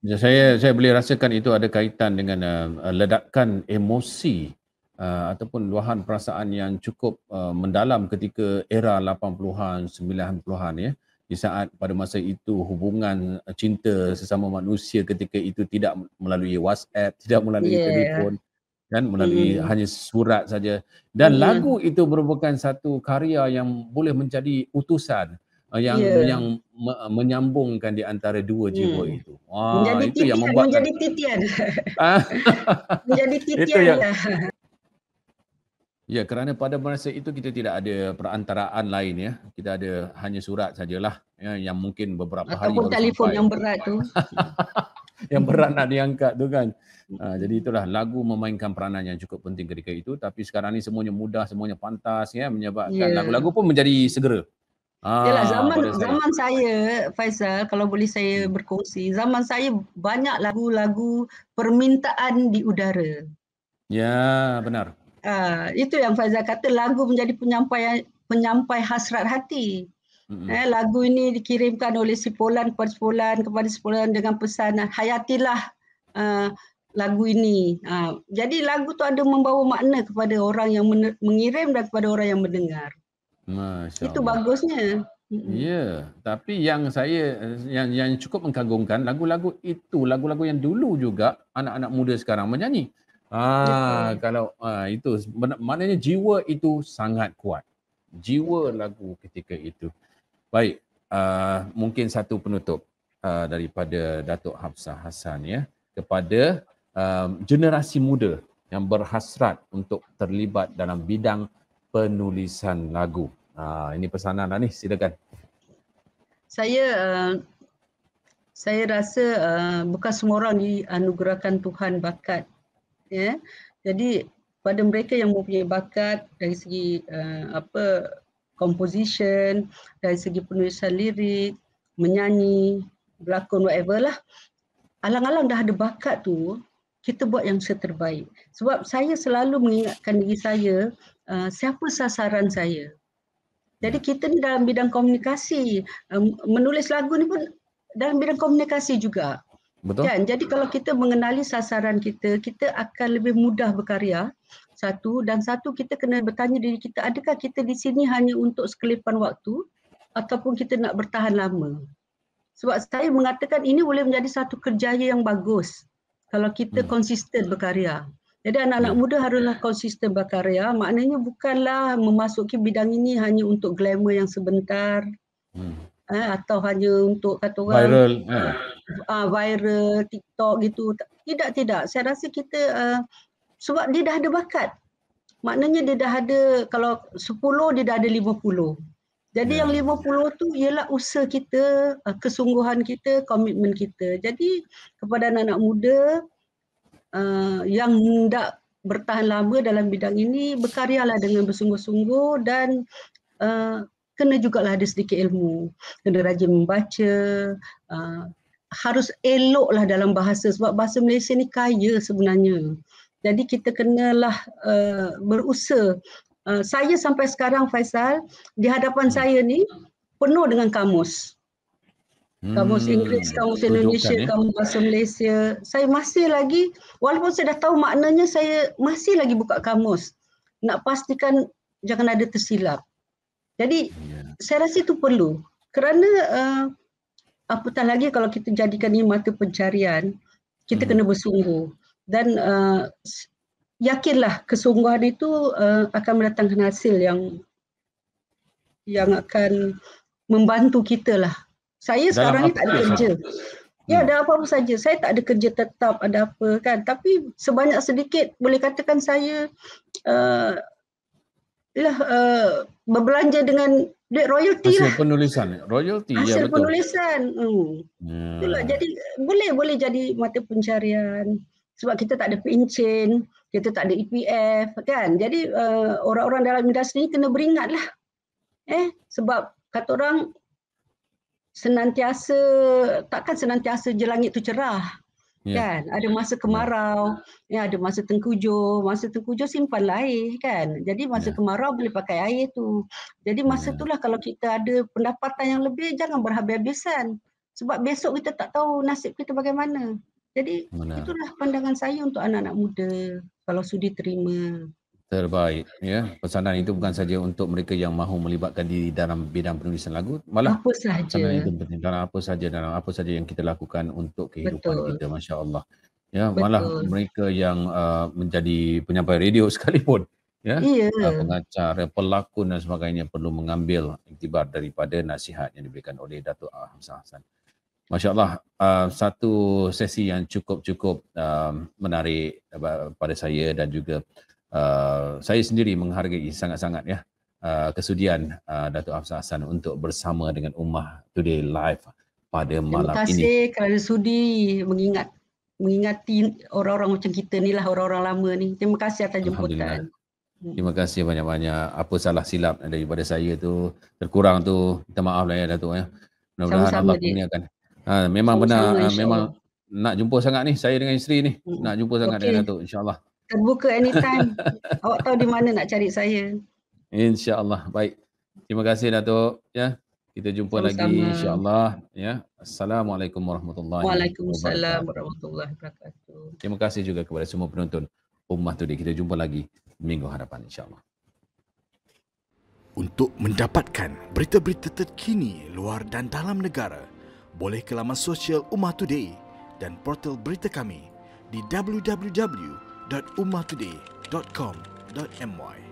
Saya saya boleh rasakan itu ada kaitan dengan uh, ledakan emosi uh, ataupun luahan perasaan yang cukup uh, mendalam ketika era 80-an, 90-an ya. Di saat pada masa itu hubungan uh, cinta sesama manusia ketika itu tidak melalui WhatsApp, tidak melalui Yeah. telefon kan melalui Mm. hanya surat saja dan Mm. lagu itu merupakan satu karya yang boleh menjadi utusan uh, yang Yeah. yang me- menyambungkan di antara dua jiwa Hmm. itu. Ah, menjadi itu yang titian, membuat menjadi titian. Menjadi itu titian. yang lah. ya kerana pada masa itu kita tidak ada perantaraan lain ya. Kita ada hanya surat sajalah ya yang mungkin beberapa hari Ataupun telefon sampai. yang berat tu. yang berat nak diangkat tu kan. Ha, jadi itulah lagu memainkan peranan yang cukup penting ketika itu tapi sekarang ni semuanya mudah, semuanya pantas ya menyebabkan Ya. lagu-lagu pun menjadi segera. Ah, Yalah zaman saya. zaman saya Faisal kalau boleh saya berkongsi zaman saya banyak lagu-lagu permintaan di udara. Ya, benar. Ah itu yang Faizal kata lagu menjadi penyampai penyampai hasrat hati. Mm-mm. Eh, lagu ini dikirimkan oleh si Polan kepada si Polan kepada si Polan dengan pesanan hayatilah uh, lagu ini. Uh, jadi lagu tu ada membawa makna kepada orang yang men- mengirim dan kepada orang yang mendengar. Masya Itu Allah. bagusnya. Ya, tapi yang saya yang yang cukup mengkagumkan lagu-lagu itu, lagu-lagu yang dulu juga anak-anak muda sekarang menyanyi. Ah, kalau ah, itu maknanya jiwa itu sangat kuat. Jiwa lagu ketika itu. Baik, ah, mungkin satu penutup ah, daripada Datuk Hafsah Hassan ya kepada ah, generasi muda yang berhasrat untuk terlibat dalam bidang penulisan lagu. Ah, ini pesanan lah ni, silakan. Saya uh, saya rasa uh, bukan semua orang dianugerahkan Tuhan bakat ya. Jadi pada mereka yang mempunyai bakat dari segi uh, apa composition, dari segi penulisan lirik, menyanyi, berlakon whatever lah. Alang-alang dah ada bakat tu, kita buat yang seterbaik. Sebab saya selalu mengingatkan diri saya uh, siapa sasaran saya. Jadi kita ni dalam bidang komunikasi, um, menulis lagu ni pun dalam bidang komunikasi juga. Betul. Kan? Jadi kalau kita mengenali sasaran kita, kita akan lebih mudah berkarya. Satu dan satu kita kena bertanya diri kita, adakah kita di sini hanya untuk sekelipan waktu ataupun kita nak bertahan lama? Sebab saya mengatakan ini boleh menjadi satu kerjaya yang bagus kalau kita hmm. konsisten berkarya. Jadi anak-anak hmm. muda haruslah konsisten berkarya. Maknanya bukanlah memasuki bidang ini hanya untuk glamour yang sebentar. Hmm. Eh, atau hanya untuk kata orang viral eh. uh, viral TikTok gitu. Tidak tidak. Saya rasa kita uh, sebab dia dah ada bakat. Maknanya dia dah ada kalau 10 dia dah ada 50. Jadi yeah. yang 50 tu ialah usaha kita, uh, kesungguhan kita, komitmen kita. Jadi kepada anak-anak muda uh, yang hendak bertahan lama dalam bidang ini, berkaryalah dengan bersungguh-sungguh dan uh, kena jugalah ada sedikit ilmu. Kena rajin membaca, uh, harus eloklah dalam bahasa sebab bahasa Malaysia ni kaya sebenarnya. Jadi kita kenalah uh, berusaha. Uh, saya sampai sekarang Faisal di hadapan hmm. saya ni penuh dengan kamus. Kamus hmm. Inggeris, kamus Indonesia, ya. kamus bahasa Malaysia. Saya masih lagi walaupun saya dah tahu maknanya saya masih lagi buka kamus. Nak pastikan jangan ada tersilap. Jadi yeah. saya rasa itu perlu. Kerana uh, apatah lagi kalau kita jadikan ini mata pencarian, kita hmm. kena bersungguh dan uh, yakinlah kesungguhan itu uh, akan mendatangkan hasil yang yang akan membantu kita lah. Saya Dalam sekarang ni tak ada kerja. Ya, hmm. ada apa-apa saja. Saya tak ada kerja tetap, ada apa kan. Tapi sebanyak sedikit boleh katakan saya uh, lah, uh, berbelanja dengan duit royalty Hasil lah. penulisan, royalty. Ya, Hasil ya, betul. penulisan. Hmm. Hmm. Itulah, jadi boleh boleh jadi mata pencarian sebab kita tak ada pencen, kita tak ada EPF kan. Jadi uh, orang-orang dalam industri ni kena beringatlah. Eh sebab kata orang senantiasa takkan senantiasa je langit tu cerah. Yeah. Kan? Ada masa kemarau, ya ada masa tengkujuh, masa tengkujuh simpanlah air kan. Jadi masa yeah. kemarau boleh pakai air tu. Jadi masa yeah. itulah kalau kita ada pendapatan yang lebih jangan berhabis-habisan. Sebab besok kita tak tahu nasib kita bagaimana. Jadi Benar. itulah pandangan saya untuk anak-anak muda kalau sudi terima. Terbaik ya. Pesanan itu bukan saja untuk mereka yang mahu melibatkan diri dalam bidang penulisan lagu, malah apa saja. itu penting dalam apa saja dalam apa saja yang kita lakukan untuk kehidupan Betul. kita masya-Allah. Ya, Betul. malah mereka yang uh, menjadi penyampai radio sekalipun ya. Iya. Uh, pengacara, pelakon dan sebagainya perlu mengambil iktibar daripada nasihat yang diberikan oleh Datuk Hamzah Hassan. Masya Allah, uh, satu sesi yang cukup-cukup uh, menarik uh, pada saya dan juga uh, saya sendiri menghargai sangat-sangat ya uh, kesudian uh, Datuk Hafsah Hassan untuk bersama dengan Ummah Today Live pada malam ini. Terima kasih ini. kerana sudi mengingat mengingati orang-orang macam kita ni lah, orang-orang lama ni. Terima kasih atas jemputan. Hmm. Terima kasih banyak-banyak. Apa salah silap daripada saya tu, terkurang tu, minta maaf lah ya Datuk ya. Mudah-mudahan Allah kurniakan. Ha, memang Sama benar ha, memang nak jumpa sangat ni saya dengan isteri ni. Hmm. Nak jumpa sangat okay. dengan Datuk insya-Allah. Terbuka anytime. Awak tahu di mana nak cari saya. Insya-Allah. Baik. Terima kasih Datuk ya. Kita jumpa Sama-sama. lagi insya-Allah ya. Assalamualaikum warahmatullahi wabarakatuh. Waalaikumsalam warahmatullahi wabarakatuh. Terima kasih juga kepada semua penonton Ummah Today. Kita jumpa lagi minggu hadapan insya-Allah. Untuk mendapatkan berita-berita terkini luar dan dalam negara, boleh ke laman sosial Ummah Today dan portal berita kami di www.ummahtoday.com.my.